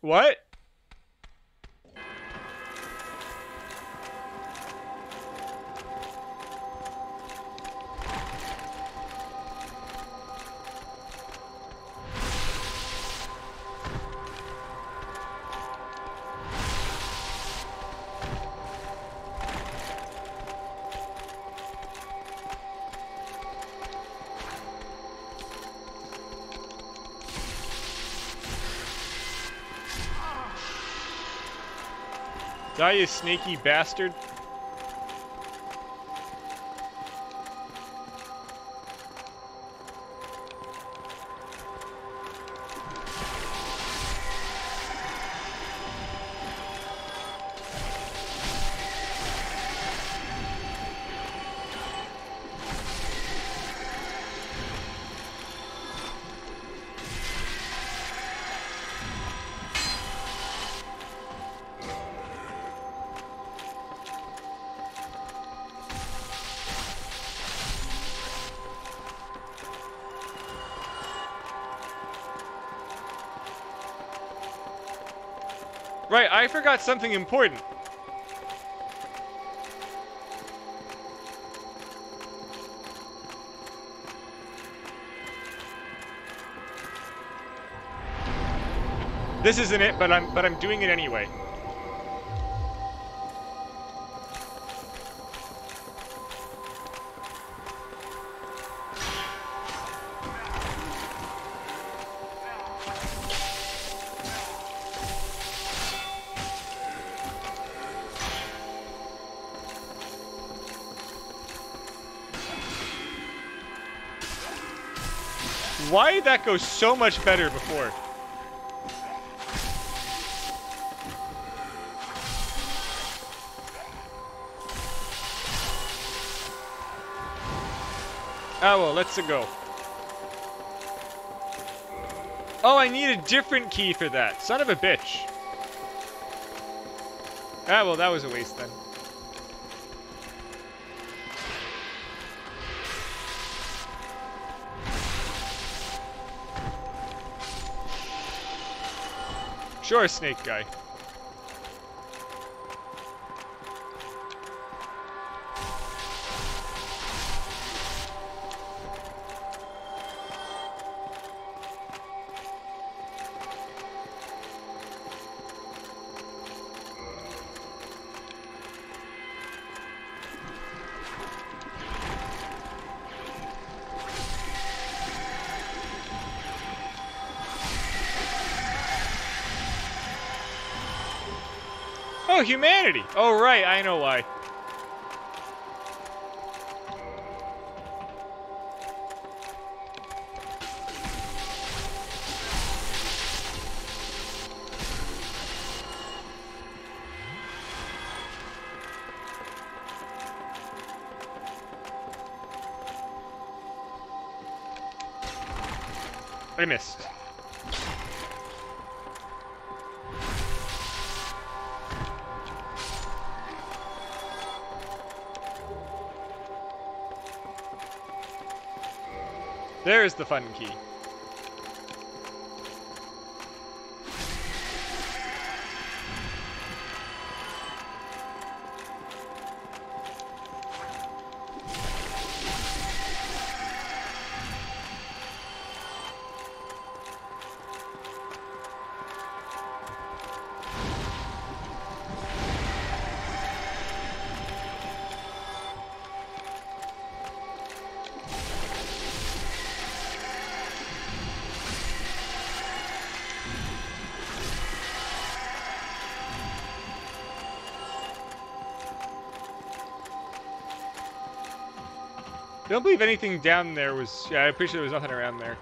What? Die, you snaky bastard. Forgot something important. This isn't it, but I'm but I'm doing it anyway. That go so much better before? Ah, well, let's go. Oh, I need a different key for that. Son of a bitch. Ah, well, that was a waste then. Sure, snake guy. Humanity! Oh, right, I know why. The fun key. I don't believe anything down there was... Yeah, pretty sure there was nothing around there.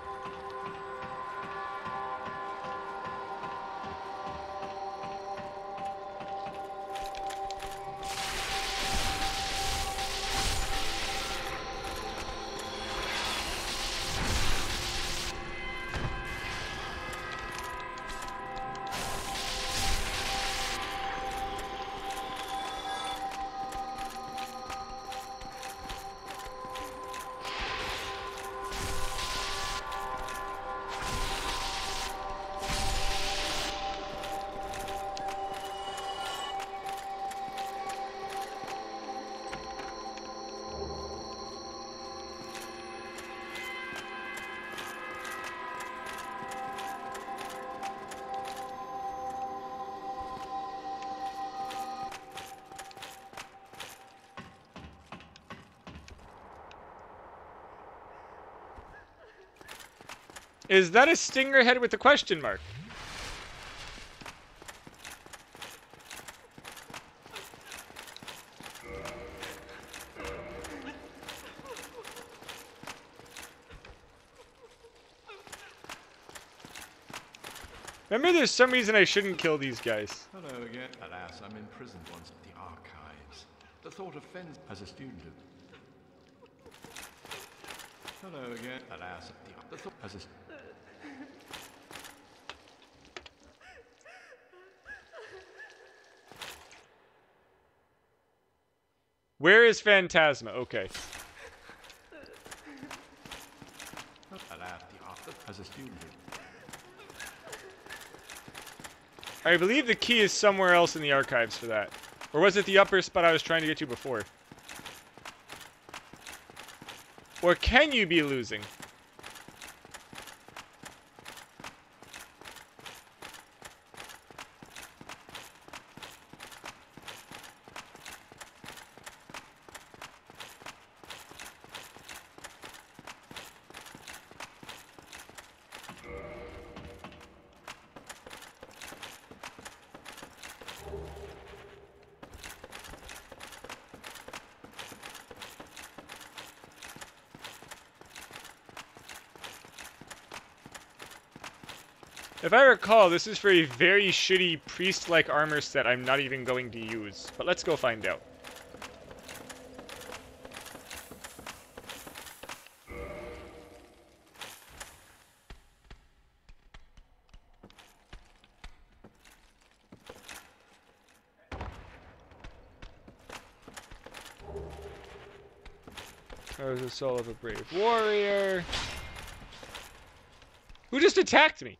Is that a stinger head with a question mark? Remember, there's some reason I shouldn't kill these guys. Hello again. Alas, I'm imprisoned once at the archives. The thought offends as a student of. Hello again. Alas, the, the thought as a. Where is Phantasma? Okay. Alas, the as a student of. I believe the key is somewhere else in the archives for that. Or was it the upper spot I was trying to get to before? Or can you be losing? If I recall, this is for a very shitty priest-like armor set I'm not even going to use. But let's go find out. There's the soul of a brave warrior. Who just attacked me?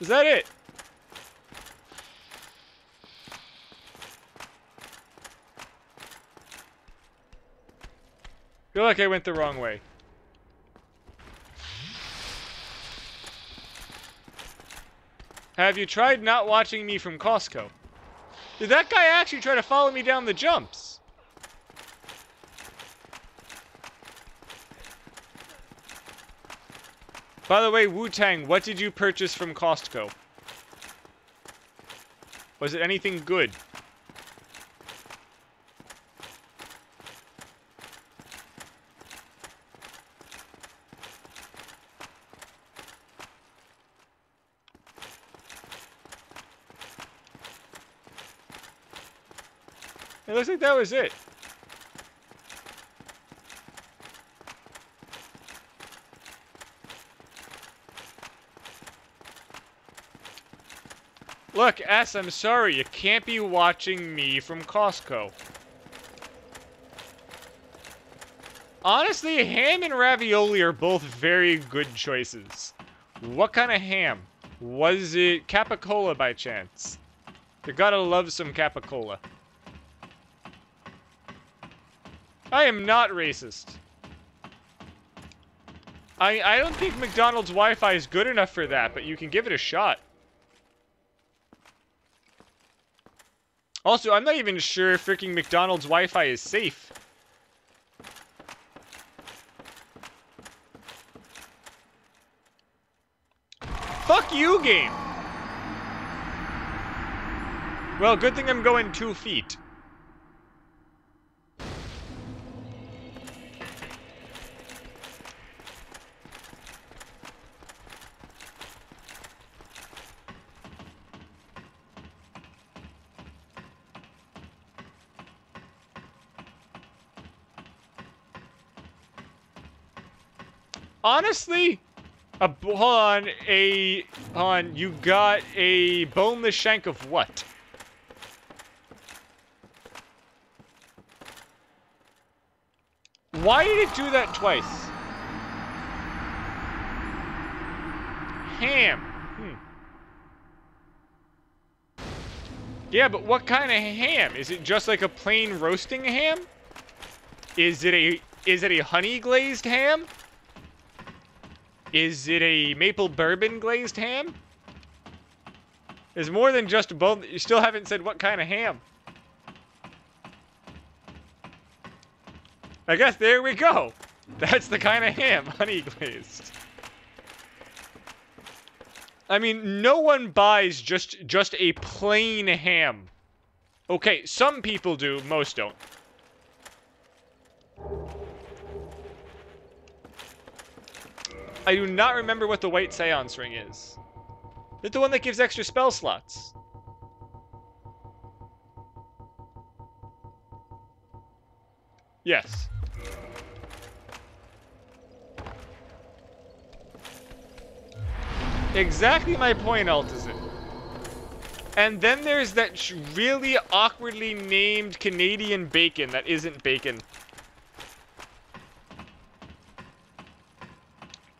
Is that it? feel like I went the wrong way. Have you tried not watching me from Costco? Did that guy actually try to follow me down the jumps? By the way, Wu-Tang, what did you purchase from Costco? Was it anything good? It looks like that was it. Look, S, I'm sorry, you can't be watching me from Costco. Honestly, ham and ravioli are both very good choices. What kind of ham? Was it capicola by chance? You gotta love some capicola. I am not racist. I, I don't think McDonald's Wi-Fi is good enough for that, but you can give it a shot. Also, I'm not even sure if freaking McDonald's Wi-Fi is safe. Fuck you, game! Well, good thing I'm going two feet. Honestly, a hold on, a hold on. You got a boneless shank of what? Why did it do that twice? Ham. Hmm. Yeah, but what kind of ham? Is it just like a plain roasting ham? Is it a is it a honey glazed ham? Is it a maple bourbon glazed ham? There's more than just both. You still haven't said what kind of ham. I guess there we go. That's the kind of ham, honey glazed. I mean, no one buys just just a plain ham. Okay, some people do, most don't. I do not remember what the white seance ring is. It's the one that gives extra spell slots. Yes. Exactly my point, Altazin. And then there's that really awkwardly named Canadian bacon that isn't bacon.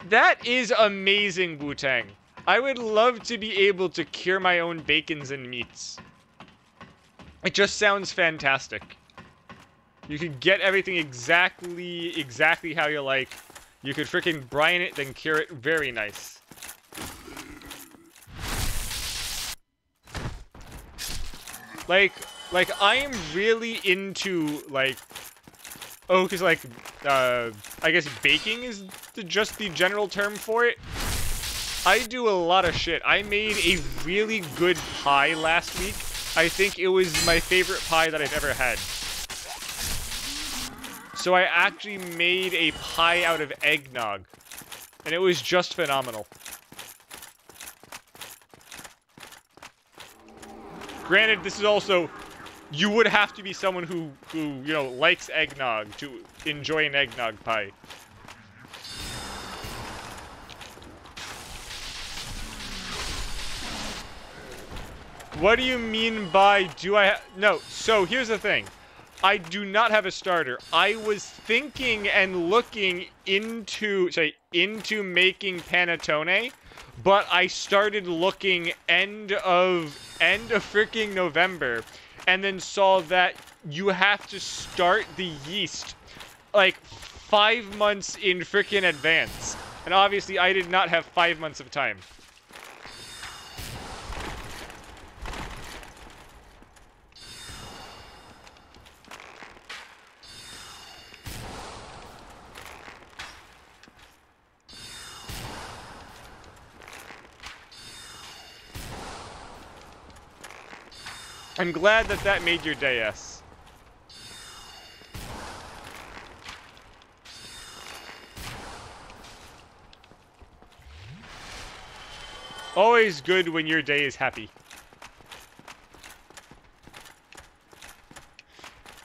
That is amazing, Wu-Tang. I would love to be able to cure my own bacons and meats. It just sounds fantastic. You could get everything exactly, exactly how you like. You could freaking brine it, then cure it. Very nice. Like, like, I am really into, like, oh, because, like, uh, I guess baking is the, just the general term for it. I do a lot of shit. I made a really good pie last week. I think it was my favorite pie that I've ever had. So I actually made a pie out of eggnog. And it was just phenomenal. Granted, this is also... You would have to be someone who, who, you know, likes eggnog to enjoy an eggnog pie. What do you mean by do I No, so here's the thing. I do not have a starter. I was thinking and looking into, say, into making panettone, but I started looking end of end of freaking November, and then saw that you have to start the yeast like five months in freaking advance, and obviously I did not have five months of time. I'm glad that that made your day, S. Always good when your day is happy.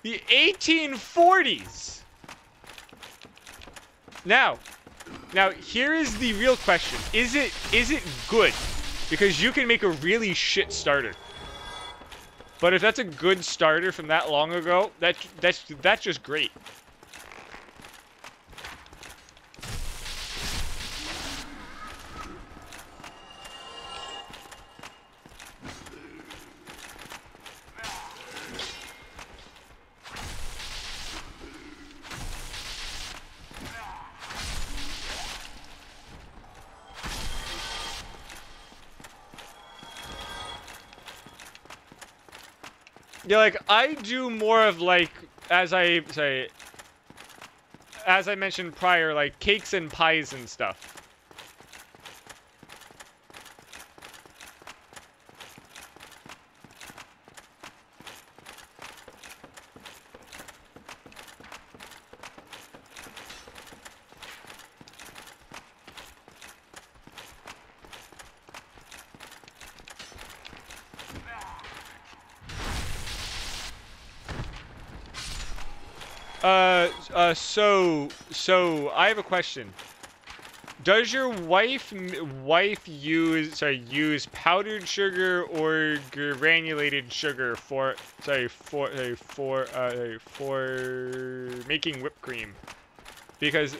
The 1840s! Now, now here is the real question. Is it is it good? Because you can make a really shit starter. But if that's a good starter from that long ago, that that's that's just great. Yeah, like, I do more of, like, as I say, as I mentioned prior, like, cakes and pies and stuff. Uh, uh, so, so, I have a question. Does your wife wife use sorry use powdered sugar or granulated sugar for sorry for uh, for uh, for making whipped cream? Because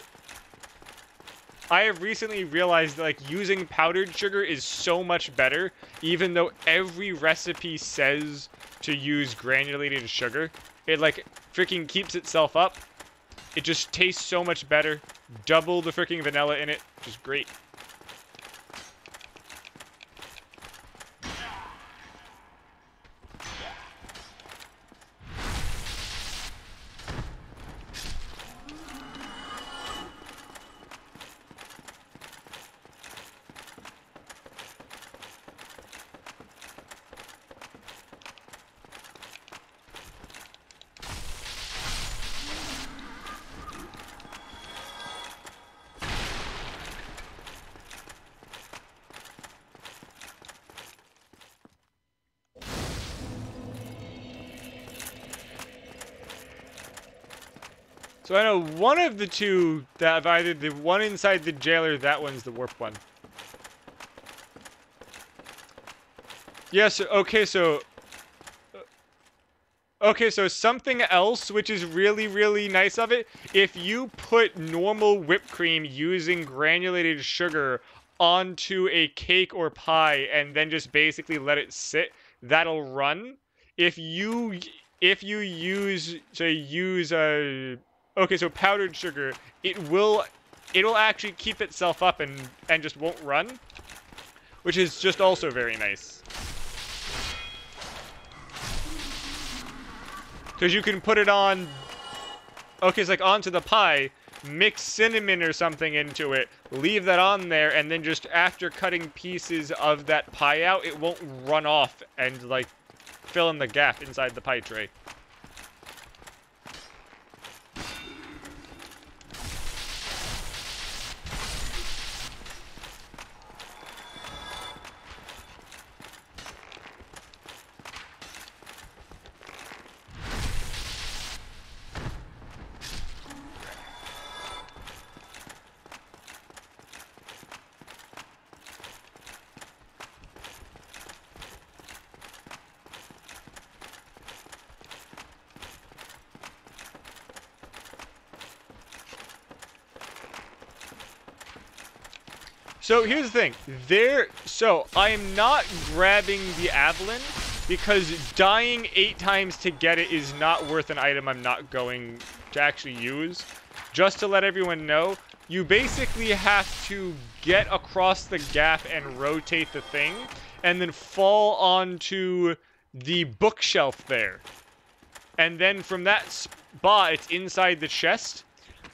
I have recently realized that, like using powdered sugar is so much better, even though every recipe says to use granulated sugar. It like freaking keeps itself up. It just tastes so much better. Double the freaking vanilla in it, which is great. So I know one of the two that have either the one inside the jail or that one's the warp one. Yes, okay, so... uh, Okay, so something else, which is really, really nice of it, if you put normal whipped cream using granulated sugar onto a cake or pie and then just basically let it sit, that'll run. If you if you use to use a okay, so powdered sugar, it will it'll actually keep itself up and and just won't run, which is just also very nice. Because you can put it on okay, it's like onto the pie, mix cinnamon or something into it, leave that on there, and then just after cutting pieces of that pie out, it won't run off and like fill in the gap inside the pie tray. So here's the thing. There so I am not grabbing the Avelyn because dying eight times to get it is not worth an item I'm not going to actually use. Just to let everyone know, you basically have to get across the gap and rotate the thing, and then fall onto the bookshelf there. And then from that spot, it's inside the chest.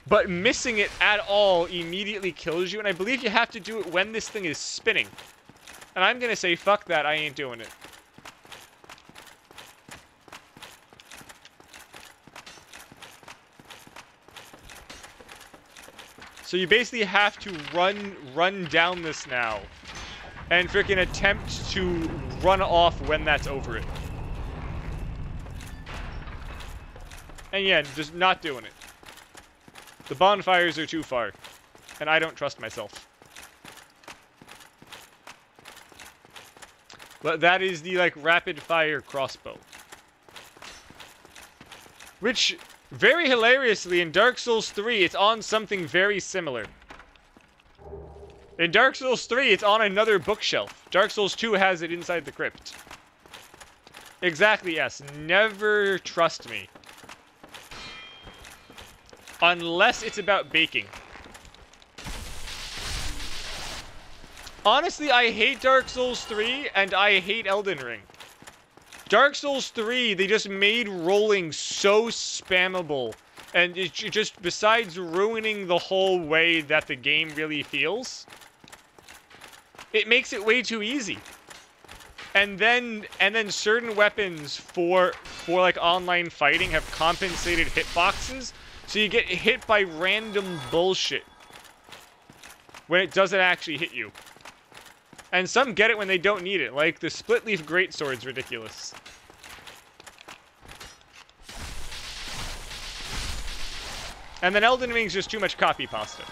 But missing it at all immediately kills you, and I believe you have to do it when this thing is spinning. And I'm gonna say, fuck that, I ain't doing it. So you basically have to run run down this now. And freaking attempt to run off when that's over it. And yeah, just not doing it. The bonfires are too far. And I don't trust myself. But that is the, like, rapid-fire crossbow. Which, very hilariously, in Dark Souls 3, it's on something very similar. In Dark Souls 3, it's on another bookshelf. Dark Souls 2 has it inside the crypt. Exactly, yes. Never trust me. Unless it's about baking. Honestly, I hate Dark Souls 3, and I hate Elden Ring. Dark Souls 3, they just made rolling so spammable. And it just, besides ruining the whole way that the game really feels, it makes it way too easy. And then, and then certain weapons for, for like online fighting have compensated hitboxes so you get hit by random bullshit when it doesn't actually hit you. And some get it when they don't need it, like the split leaf greatsword's ridiculous. And then Elden Ring's just too much copy pasta.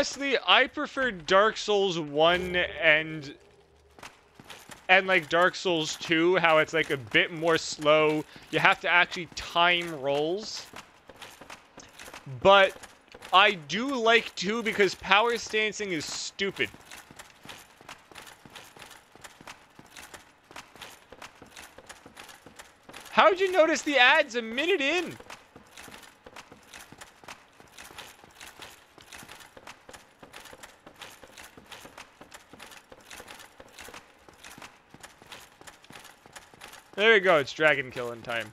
Honestly, I prefer Dark Souls 1 and and like Dark Souls 2, how it's like a bit more slow. You have to actually time rolls. But I do like 2 because power stancing is stupid. How'd you notice the ads a minute in? There we go, it's dragon killing time.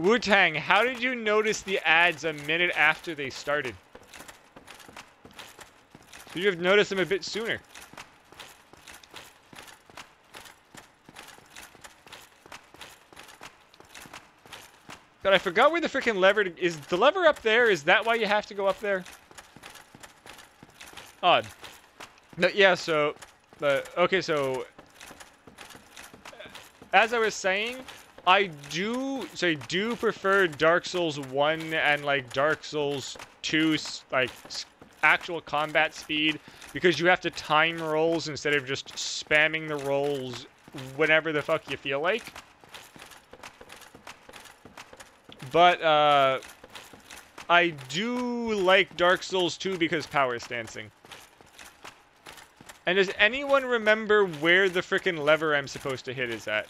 Wu-Tang, how did you notice the ads a minute after they started? Should you have noticed them a bit sooner? But I forgot where the freaking lever is. The lever up there? Is that why you have to go up there? Odd. No, yeah. So, uh, okay. So, as I was saying, I do so I do prefer Dark Souls 1 and like Dark Souls 2 like actual combat speed because you have to time rolls instead of just spamming the rolls whenever the fuck you feel like. But uh I do like Dark Souls 2 because power stancing. And does anyone remember where the freaking lever I'm supposed to hit is at?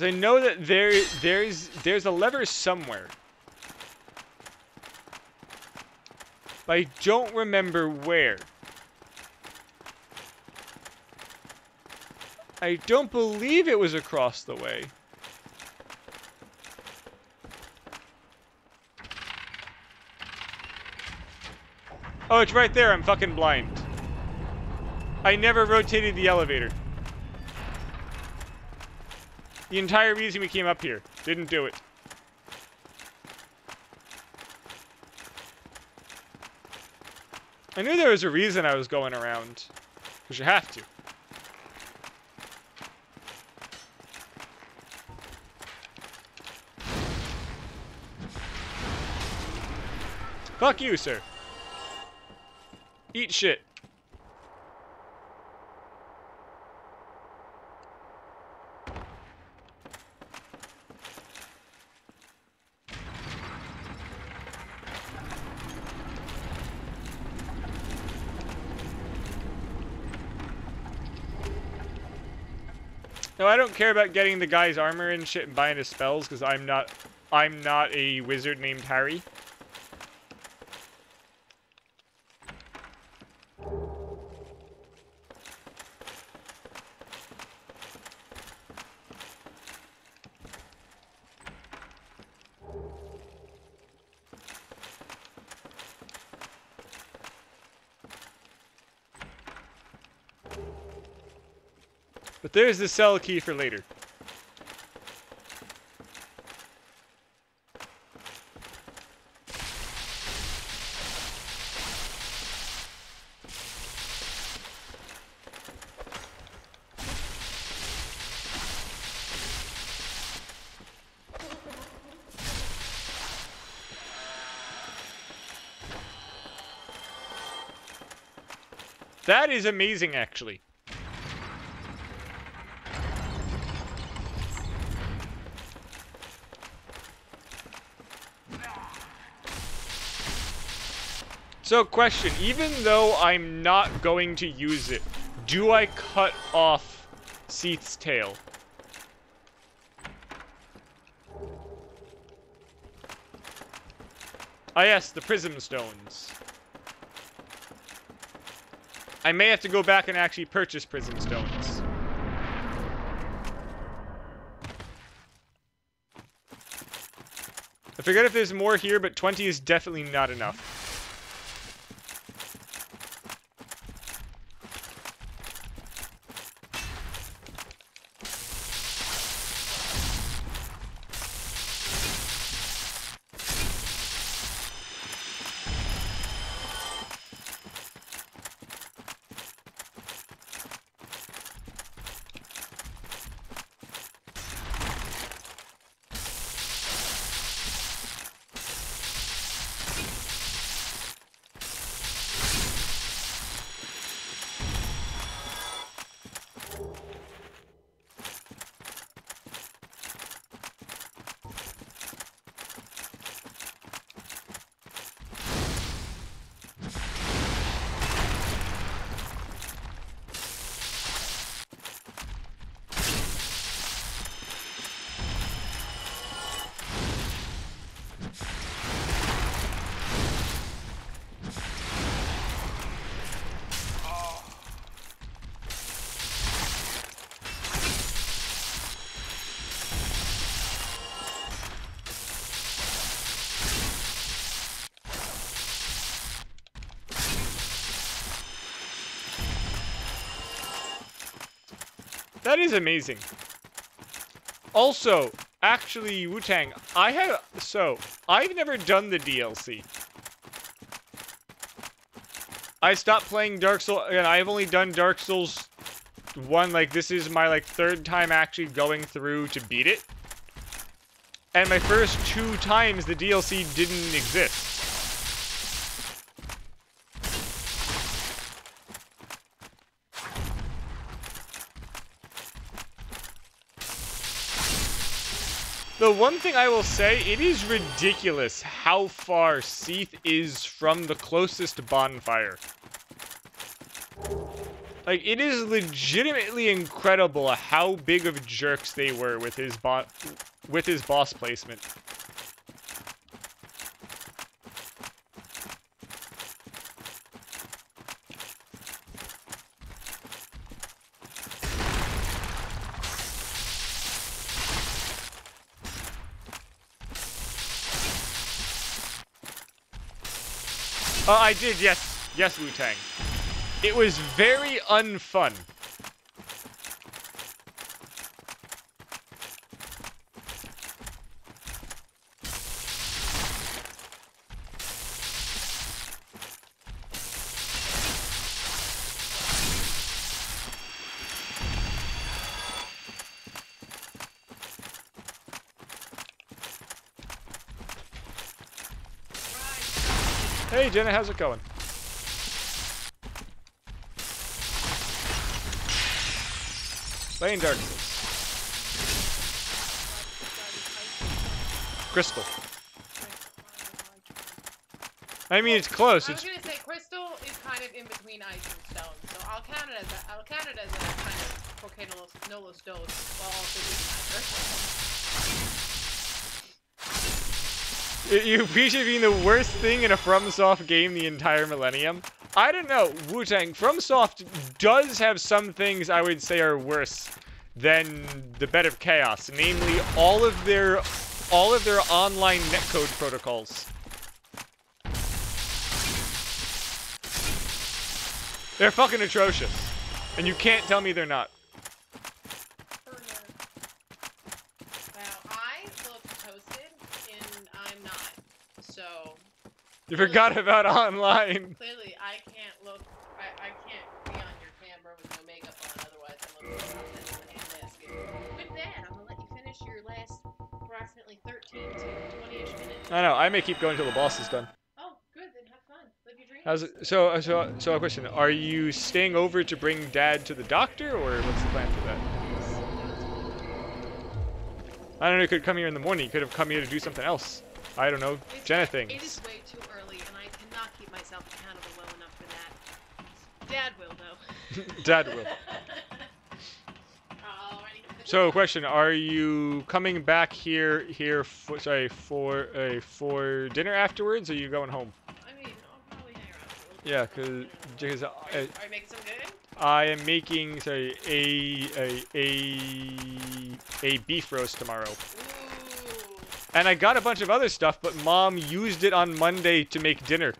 I know that there there's there's a lever somewhere. But I don't remember where. I don't believe it was across the way. Oh, it's right there. I'm fucking blind. I never rotated the elevator. The entire reason we came up here. Didn't do it. I knew there was a reason I was going around. Because you have to. Fuck you, sir. Eat shit. I don't care about getting the guy's armor and shit and buying his spells because I'm not, I'm not a wizard named Harry. There's the cell key for later. That is amazing, actually. So question, even though I'm not going to use it, do I cut off Seath's tail? Ah yes, the prism stones. I may have to go back and actually purchase prism stones. I forget if there's more here, but 20 is definitely not enough. That is amazing. Also, actually, Wu Tang, I have so I've never done the DLC. I stopped playing Dark Souls, and I've only done Dark Souls one. Like this is my like third time actually going through to beat it. And my first two times the DLC didn't exist. The one thing I will say, it is ridiculous how far Seath is from the closest bonfire. Like, it is legitimately incredible how big of jerks they were with his with his boss placement. Oh, I did, yes. Yes, Wu-Tang. It was very unfun. Hey Jenna, how's it going? Playing Dark Crystal. I mean, it's close. I was It's gonna say crystal is kind of in between ice and stone, so I'll count it as a, I'll count it as a kind of volcano nolo stone while also being you appreciate being the worst thing in a FromSoft game the entire millennium. I don't know. Wu Tang FromSoft does have some things I would say are worse than the Bed of Chaos, namely all of their all of their online netcode protocols. They're fucking atrocious. And you can't tell me they're not. Well, I look toasted, and I'm not. So You forgot about online. clearly, I can't look. I, I can't be on your camera with no makeup on. Otherwise, I'm looking like. With that, I'm gonna let you finish your last approximately 13 to 20ish minutes. I know, I may keep going till the boss is done. Oh, good. Then have fun. Live your dreams. How's it, so, so, so a question. Are you staying over to bring dad to the doctor, or what's the plan for that? I don't know, he could come here in the morning. He could have come here to do something else. I don't know, It's- Jenna It things. is way too early, and I cannot keep myself accountable well enough for that. Dad will, though. dad will. So, question: Are you coming back here, here, for, sorry, for, uh, for dinner afterwards, or are you going home? I mean, I'll probably hang around a Yeah, cause, because Are, I, are you making some good? I am making, sorry, a, a, a, a beef roast tomorrow. Ooh. And I got a bunch of other stuff, but mom used it on Monday to make dinner.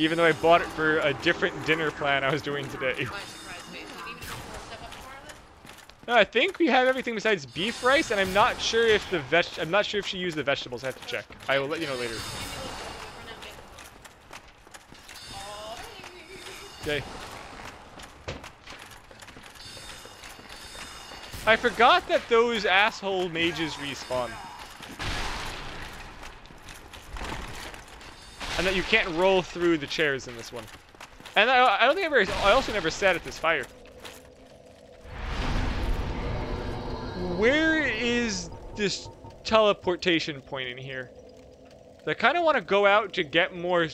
Even though I bought it for a different dinner plan I was doing today. My surprise face. You need me to pull stuff up tomorrow then? No, I think we have everything besides beef rice, and I'm not sure if the veg. I'm not sure if she used the vegetables. I have to check. I will let you know later. Give me a little bit, we'll run out later. Alrighty. Okay. I forgot that those asshole mages respawn. And that you can't roll through the chairs in this one. And I, I don't think I ever, I also never sat at this fire. Where is this teleportation point in here? I kind of want to go out to get more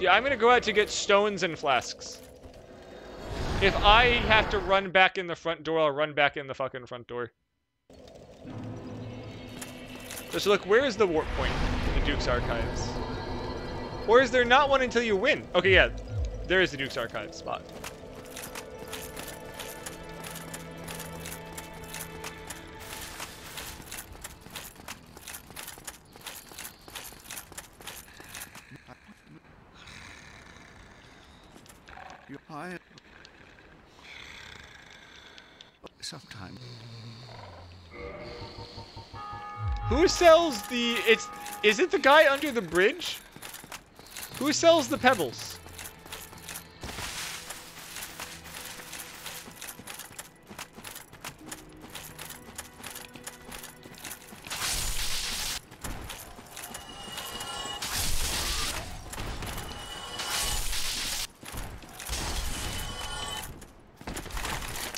yeah, I'm gonna go out to get stones and flasks. If I have to run back in the front door, I'll run back in the fucking front door. Just look, where is the warp point Duke's Archives? Or is there not one until you win? Okay, yeah, there is the Duke's Archives spot. You, I, sometime. Who sells the? It's is it the guy under the bridge? Who sells the pebbles?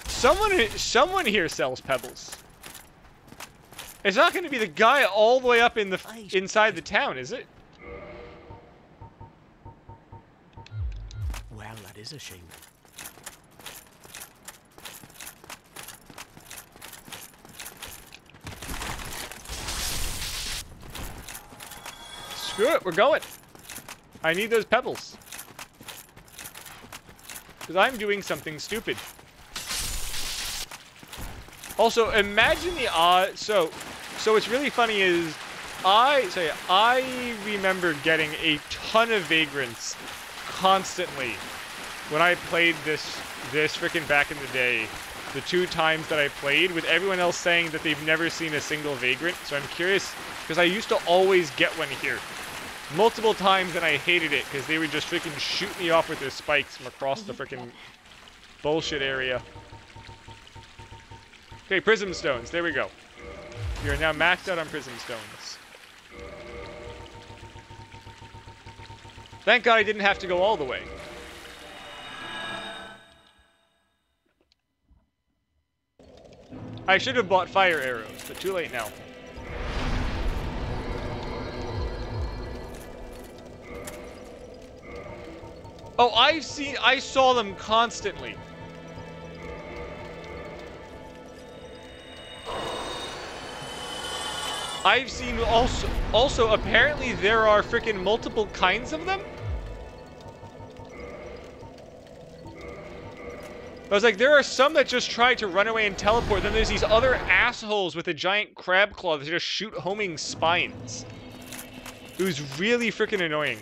Someone, someone here sells pebbles. It's not going to be the guy all the way up in the inside the town, is it? Well, that is a shame. Screw it, we're going. I need those pebbles. Because I'm doing something stupid. Also, imagine the odd. So, so what's really funny is, I say I remember getting a ton of vagrants constantly when I played this this freaking back in the day. The two times that I played, with everyone else saying that they've never seen a single vagrant. So I'm curious because I used to always get one here multiple times and I hated it because they would just freaking shoot me off with their spikes from across the freaking bullshit area. Okay, prism stones. There we go. We are now maxed out on prism stones. Thank God I didn't have to go all the way. I should have bought fire arrows, but too late now. Oh, I've seen, I saw them constantly. I've seen also, also apparently there are freaking multiple kinds of them. I was like, there are some that just try to run away and teleport. Then there's these other assholes with a giant crab claw that just shoot homing spines. It was really freaking annoying.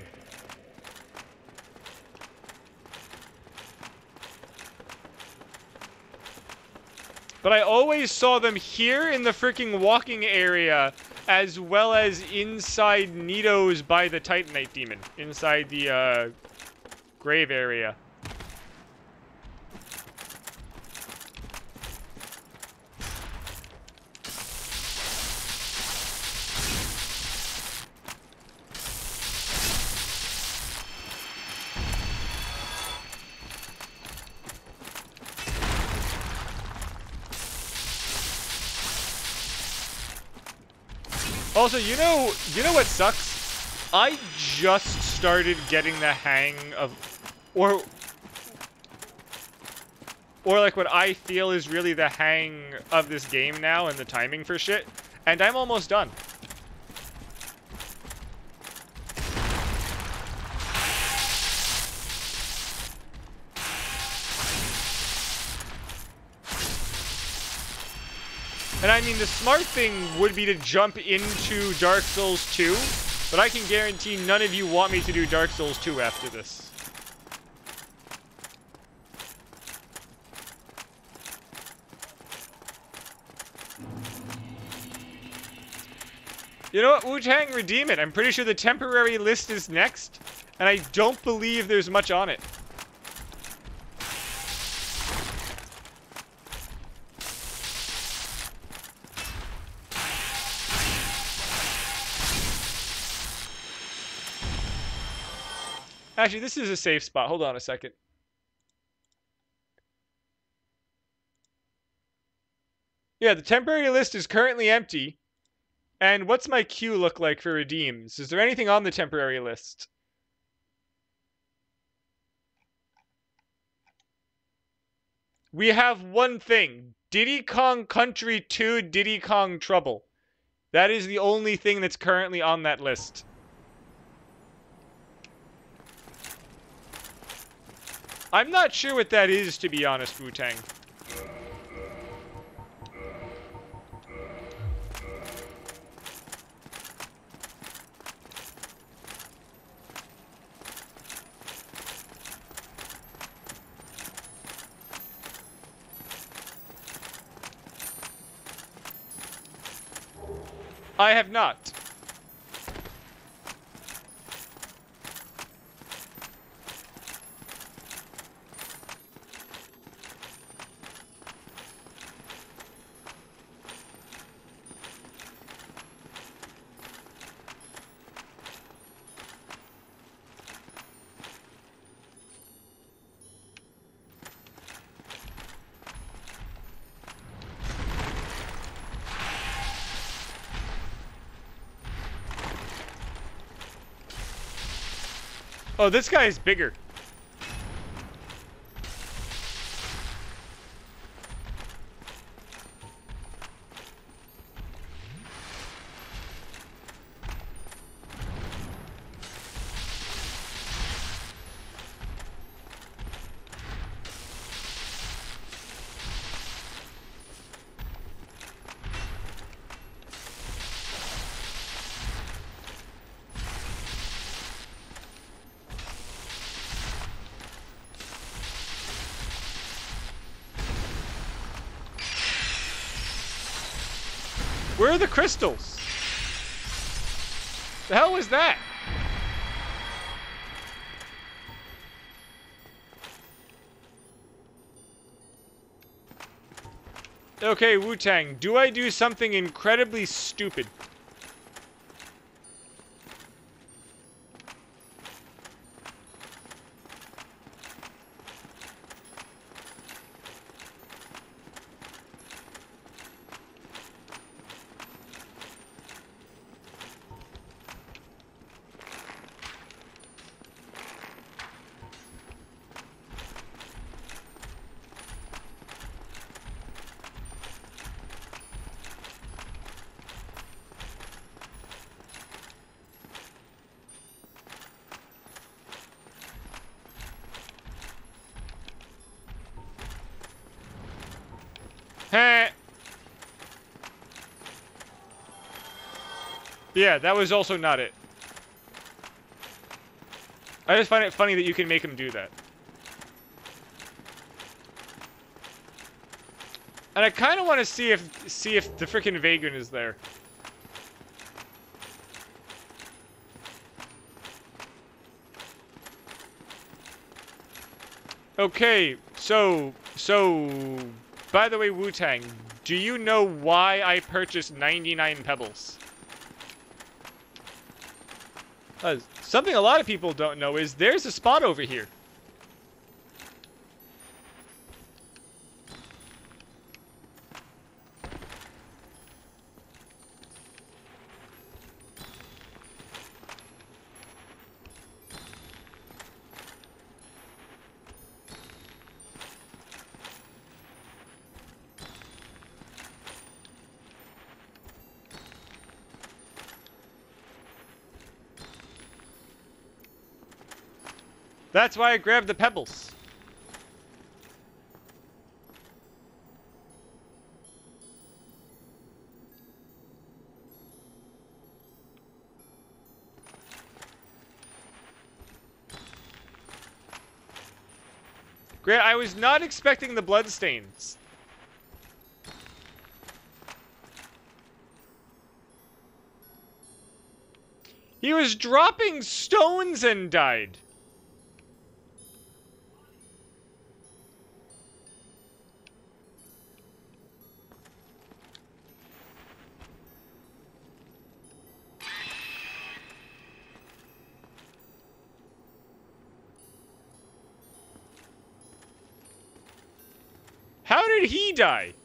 But I always saw them here in the freaking walking area, as well as inside Nito's by the Titanite Demon, inside the uh, grave area. Also, you know, you know what sucks? I just started getting the hang of, or, or like what I feel is really the hang of this game now and the timing for shit, and I'm almost done. Mean, the smart thing would be to jump into Dark Souls 2, but I can guarantee none of you want me to do Dark Souls 2 after this. You know what, Wu-Tang, redeem it. I'm pretty sure the temporary list is next, and I don't believe there's much on it. Actually, this is a safe spot. Hold on a second. Yeah, the temporary list is currently empty. And what's my queue look like for redeems? Is there anything on the temporary list? We have one thing. Diddy Kong Country 2 Diddy Kong Trouble. That is the only thing that's currently on that list. I'm not sure what that is, to be honest, Wu-Tang. I have not. Oh, this guy is bigger. Where are the crystals? The hell was that? Okay, Wu-Tang, do I do something incredibly stupid? Yeah, that was also not it. I just find it funny that you can make him do that. And I kind of want to see if see if the freaking Vagrant is there. Okay, so so by the way, Wu-Tang, do you know why I purchased 99 pebbles? Uh, something a lot of people don't know is there's a spot over here. That's why I grabbed the pebbles. Great, I was not expecting the bloodstains. He was dropping stones and died. Die?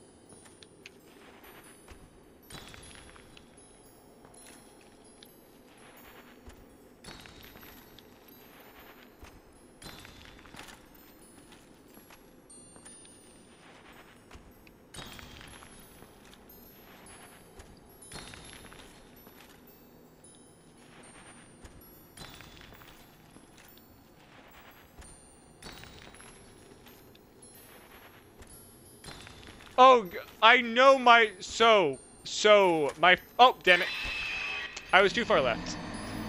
Oh, I know my so so my oh damn it, I was too far left.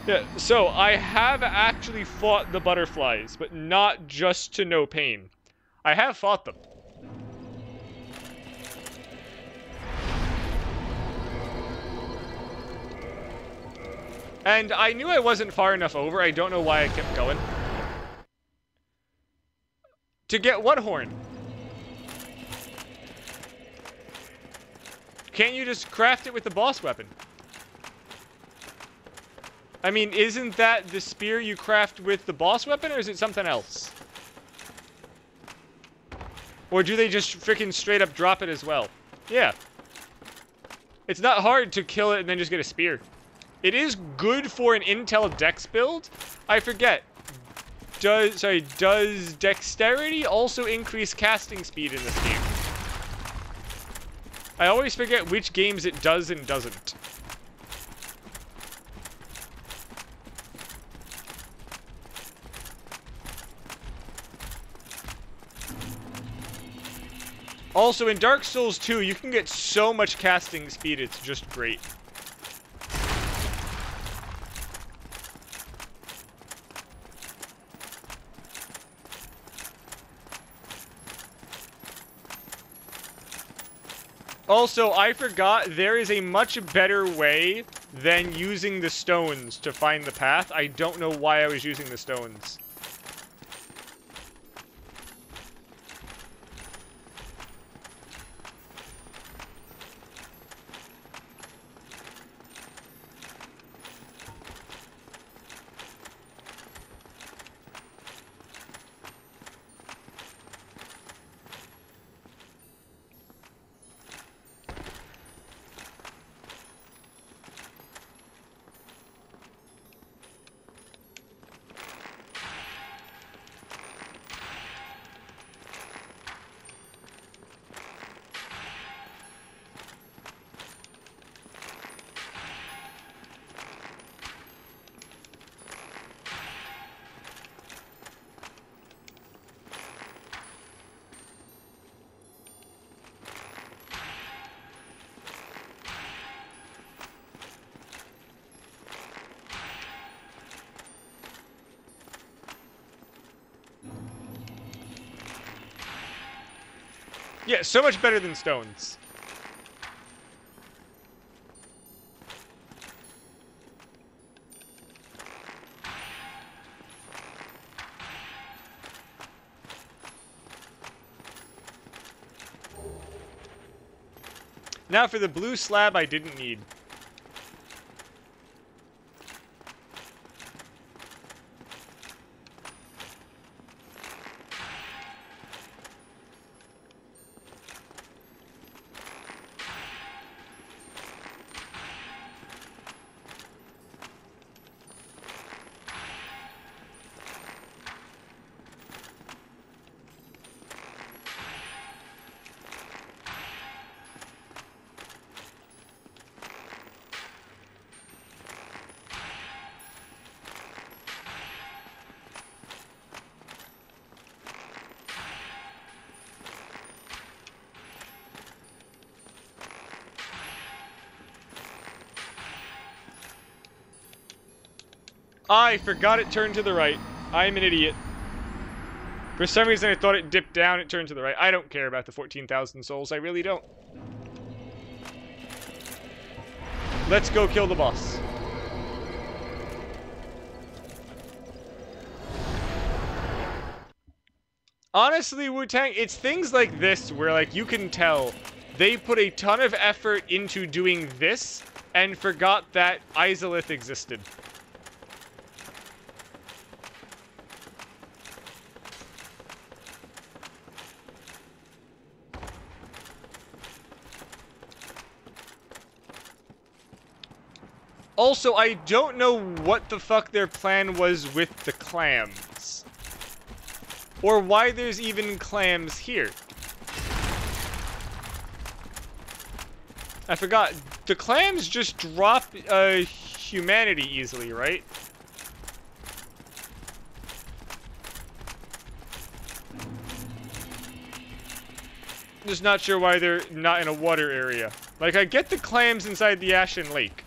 Yeah, so I have actually fought the butterflies, but not just to no pain. I have fought them. And I knew I wasn't far enough over. I don't know why I kept going. To get what horn? Can't you just craft it with the boss weapon? I mean, isn't that the spear you craft with the boss weapon, or is it something else? Or do they just freaking straight up drop it as well? Yeah. It's not hard to kill it and then just get a spear. It is good for an Intel Dex build. I forget. Does, sorry, does dexterity also increase casting speed in this game? I always forget which games it does and doesn't. Also, in Dark Souls 2, you can get so much casting speed, it's just great. Also, I forgot there is a much better way than using the stones to find the path. I don't know why I was using the stones. Yeah, so much better than stones. Now for the blue slab I didn't need. I forgot it turned to the right. I'm an idiot. For some reason I thought it dipped down, it turned to the right. I don't care about the 14,000 souls, I really don't. Let's go kill the boss. Honestly, Wu-Tang, it's things like this where, like, you can tell they put a ton of effort into doing this and forgot that Izalith existed. Also, I don't know what the fuck their plan was with the clams. Or why there's even clams here. I forgot. The clams just drop uh, humanity easily, right? Just not sure why they're not in a water area. Like, I get the clams inside the Ashen Lake.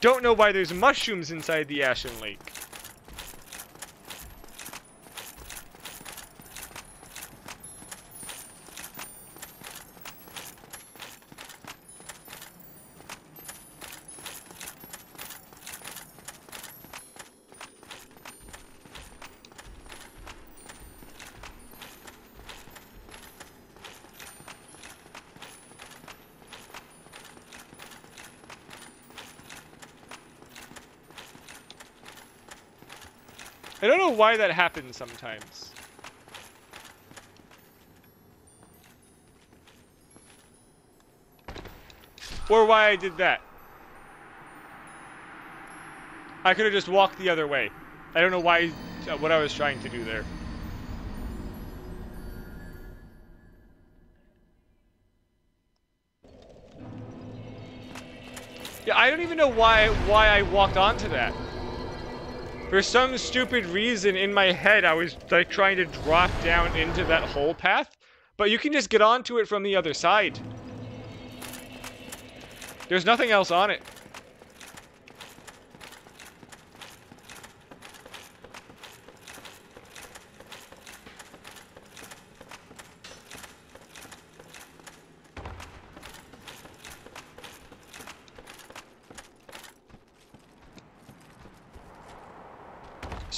Don't know why there's mushrooms inside the Ashen Lake. I don't know why that happens sometimes. Or why I did that. I could have just walked the other way. I don't know why, uh, what I was trying to do there. Yeah, I don't even know why why I walked onto that. For some stupid reason in my head, I was like trying to drop down into that hole path, but you can just get onto it from the other side. There's nothing else on it.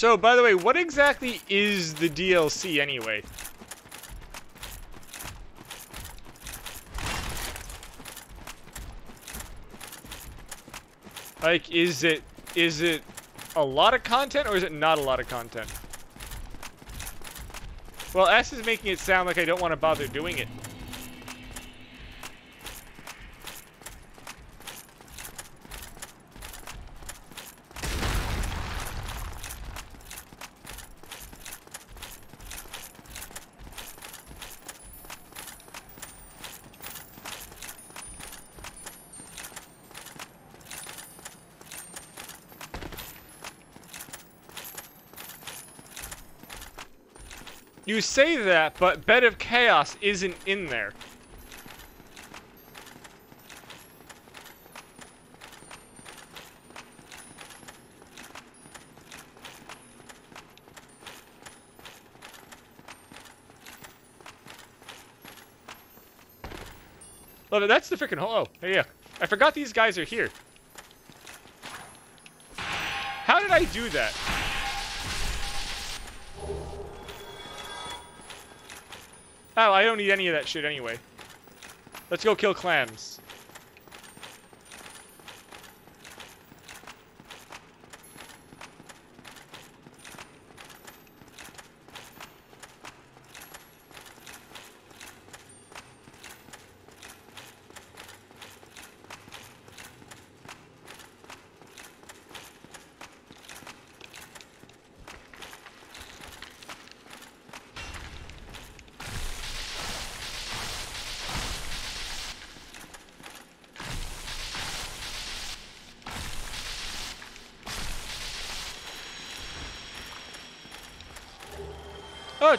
So, by the way, what exactly is the DLC anyway? Like, is it is it a lot of content or is it not a lot of content? Well, S is making it sound like I don't want to bother doing it. You say that, but Bed of Chaos isn't in there. Well, that's the freaking hole. Oh, yeah. I forgot these guys are here. How did I do that? Oh, I don't need any of that shit anyway. Let's go kill clams.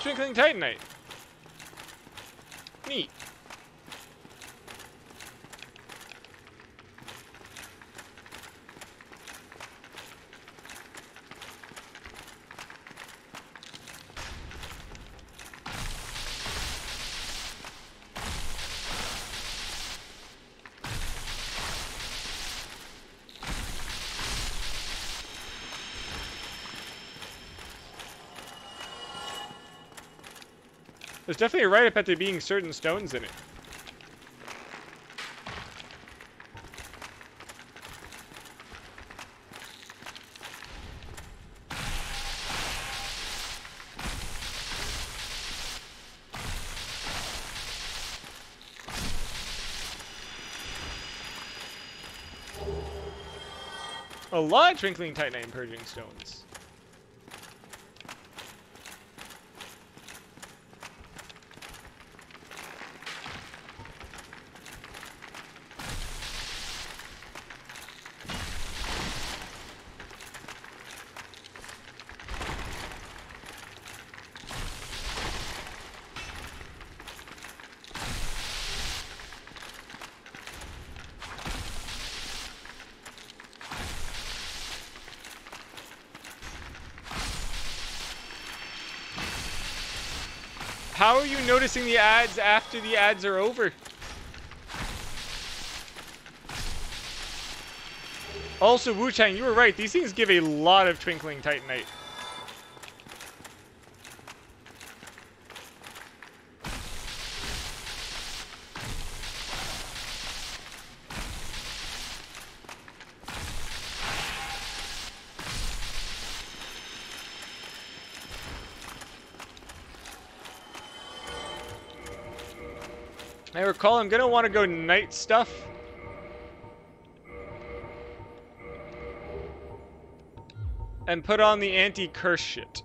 Twinkling Titanite. There's definitely a right up at there being certain stones in it. A lot of Twinkling Titanite and Purging Stones. How are you noticing the ads after the ads are over? Also, Wu-Chang, you were right. These things give a lot of Twinkling Titanite. I'm gonna want to go night stuff. And put on the anti-curse shit.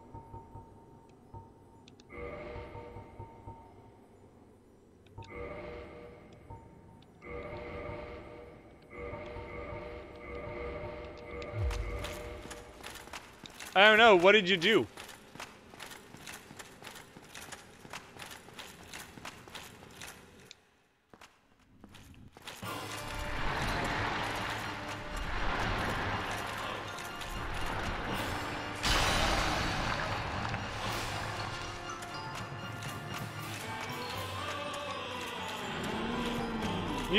I don't know, what did you do?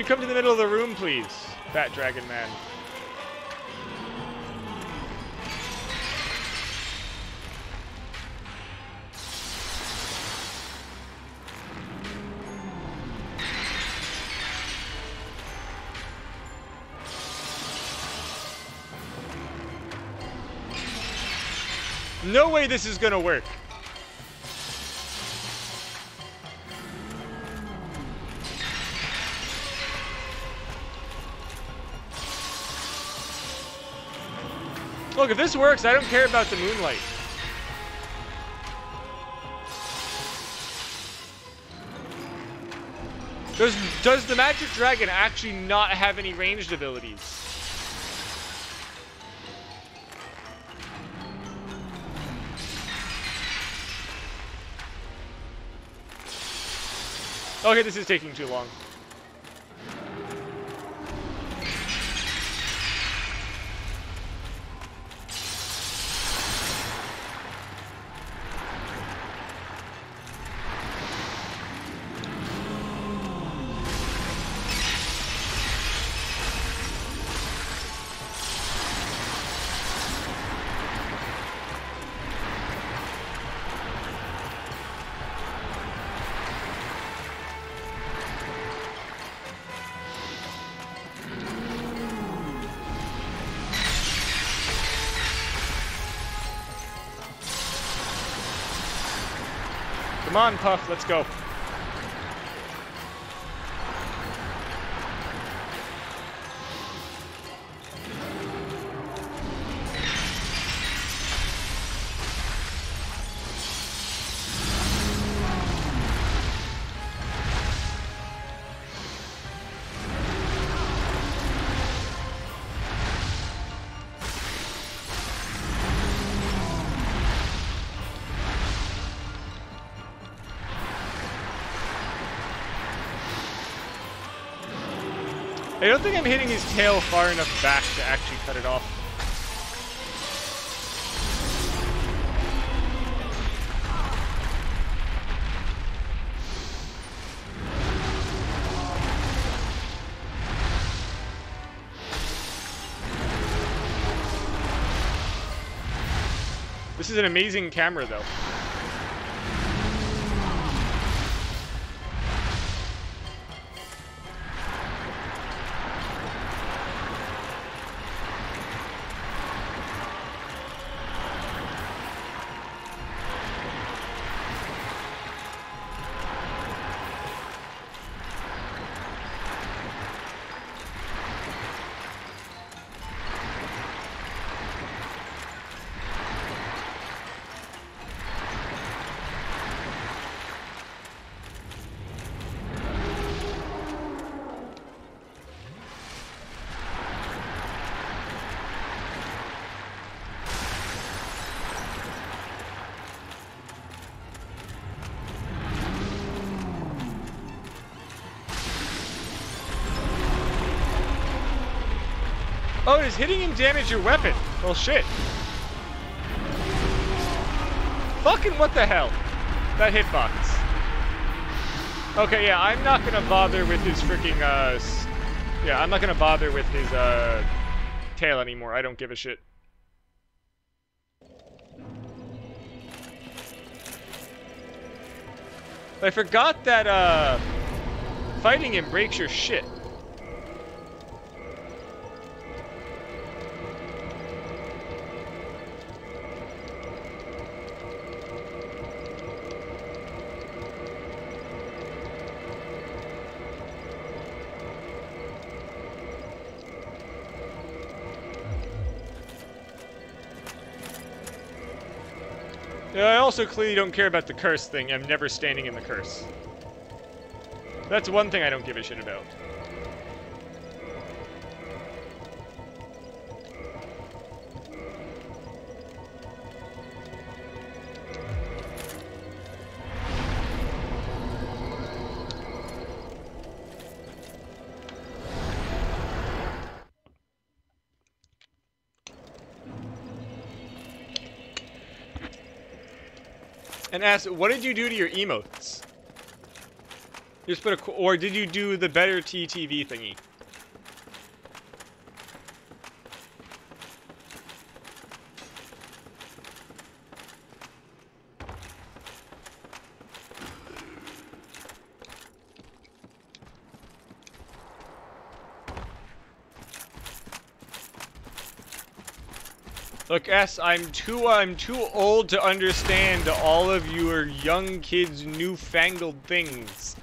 Come to the middle of the room, please, Fat Dragon Man. No way this is gonna work. Look, if this works, I don't care about the moonlight. Does, does the Magic Dragon actually not have any ranged abilities? Okay, this is taking too long. Come on, Puff, let's go. Tail far enough back to actually cut it off. This is an amazing camera, though. Oh, does hitting him damage your weapon? Well, shit. Fucking what the hell? That hitbox. Okay, yeah, I'm not gonna bother with his freaking, uh... Yeah, I'm not gonna bother with his, uh... Tail anymore. I don't give a shit. I forgot that, uh... Fighting him breaks your shit. Also clearly don't care about the curse thing. I'm never standing in the curse. That's one thing I don't give a shit about. And ask, what did you do to your emotes? You just put a, or did you do the BetterTTV thingy? Look, S, I'm too I'm too old to understand all of your young kids' newfangled things.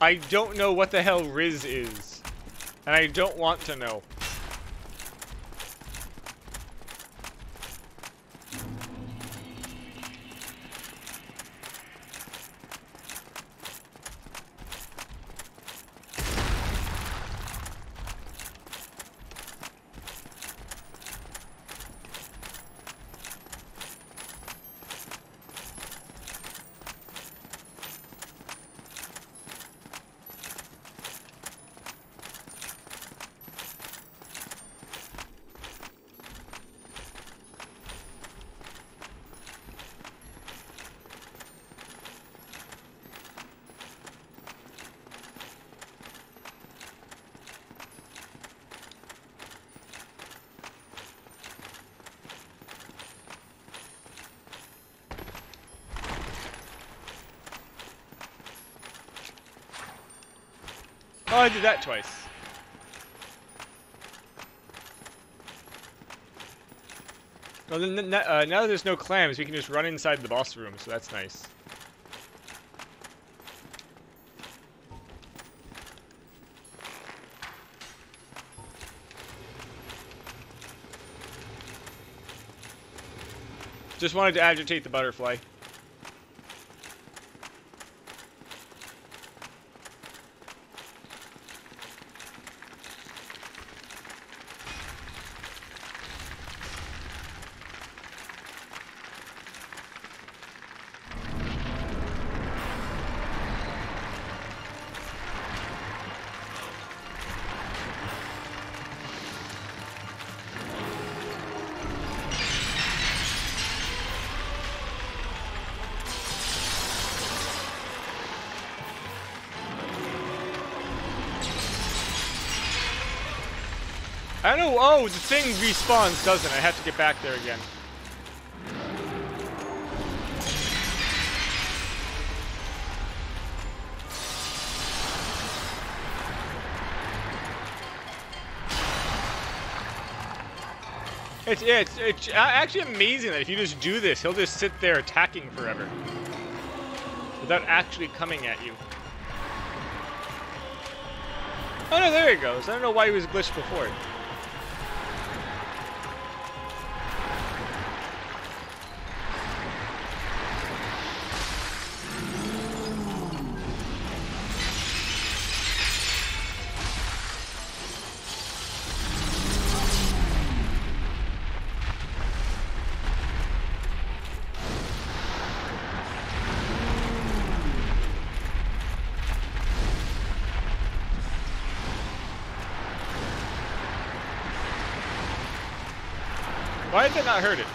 I don't know what the hell Riz is. And I don't want to know. I did that twice. Well, then, uh, now that there's no clams, we can just run inside the boss room, so that's nice. Just wanted to agitate the butterfly. I don't know. Oh, the thing respawns, doesn't it? I have to get back there again. It's, it's, it's actually amazing that if you just do this, he'll just sit there attacking forever. Without actually coming at you. Oh no, there he goes. I don't know why he was glitched before. Not hurt it?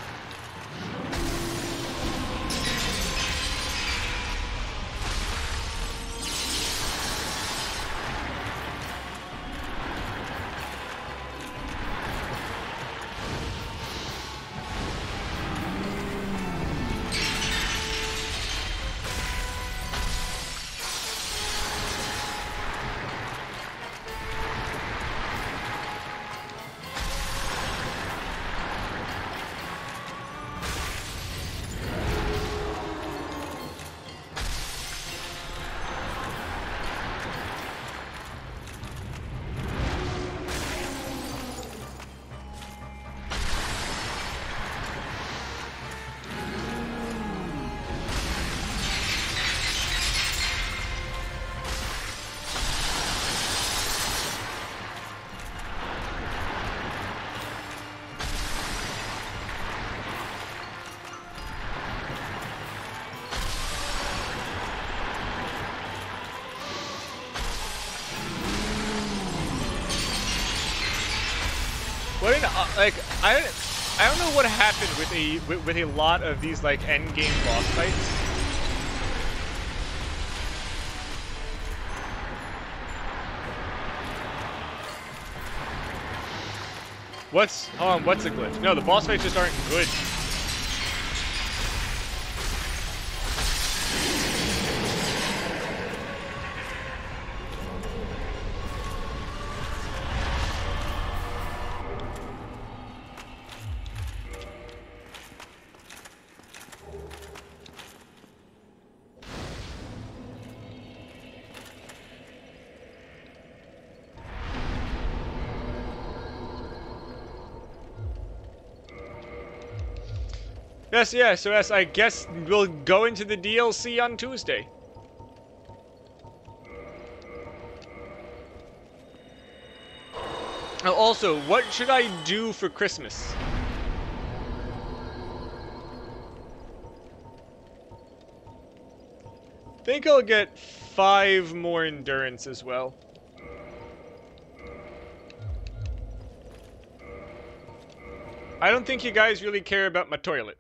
Like I don't I don't know what happened with a with, with a lot of these like end game boss fights. What's hold on, what's a glitch? No, the boss fights just aren't good. Yes, yeah, so yes, I guess we'll go into the DLC on Tuesday. Oh, Also, what should I do for Christmas? think I'll get five more endurance as well. I don't think you guys really care about my toilet.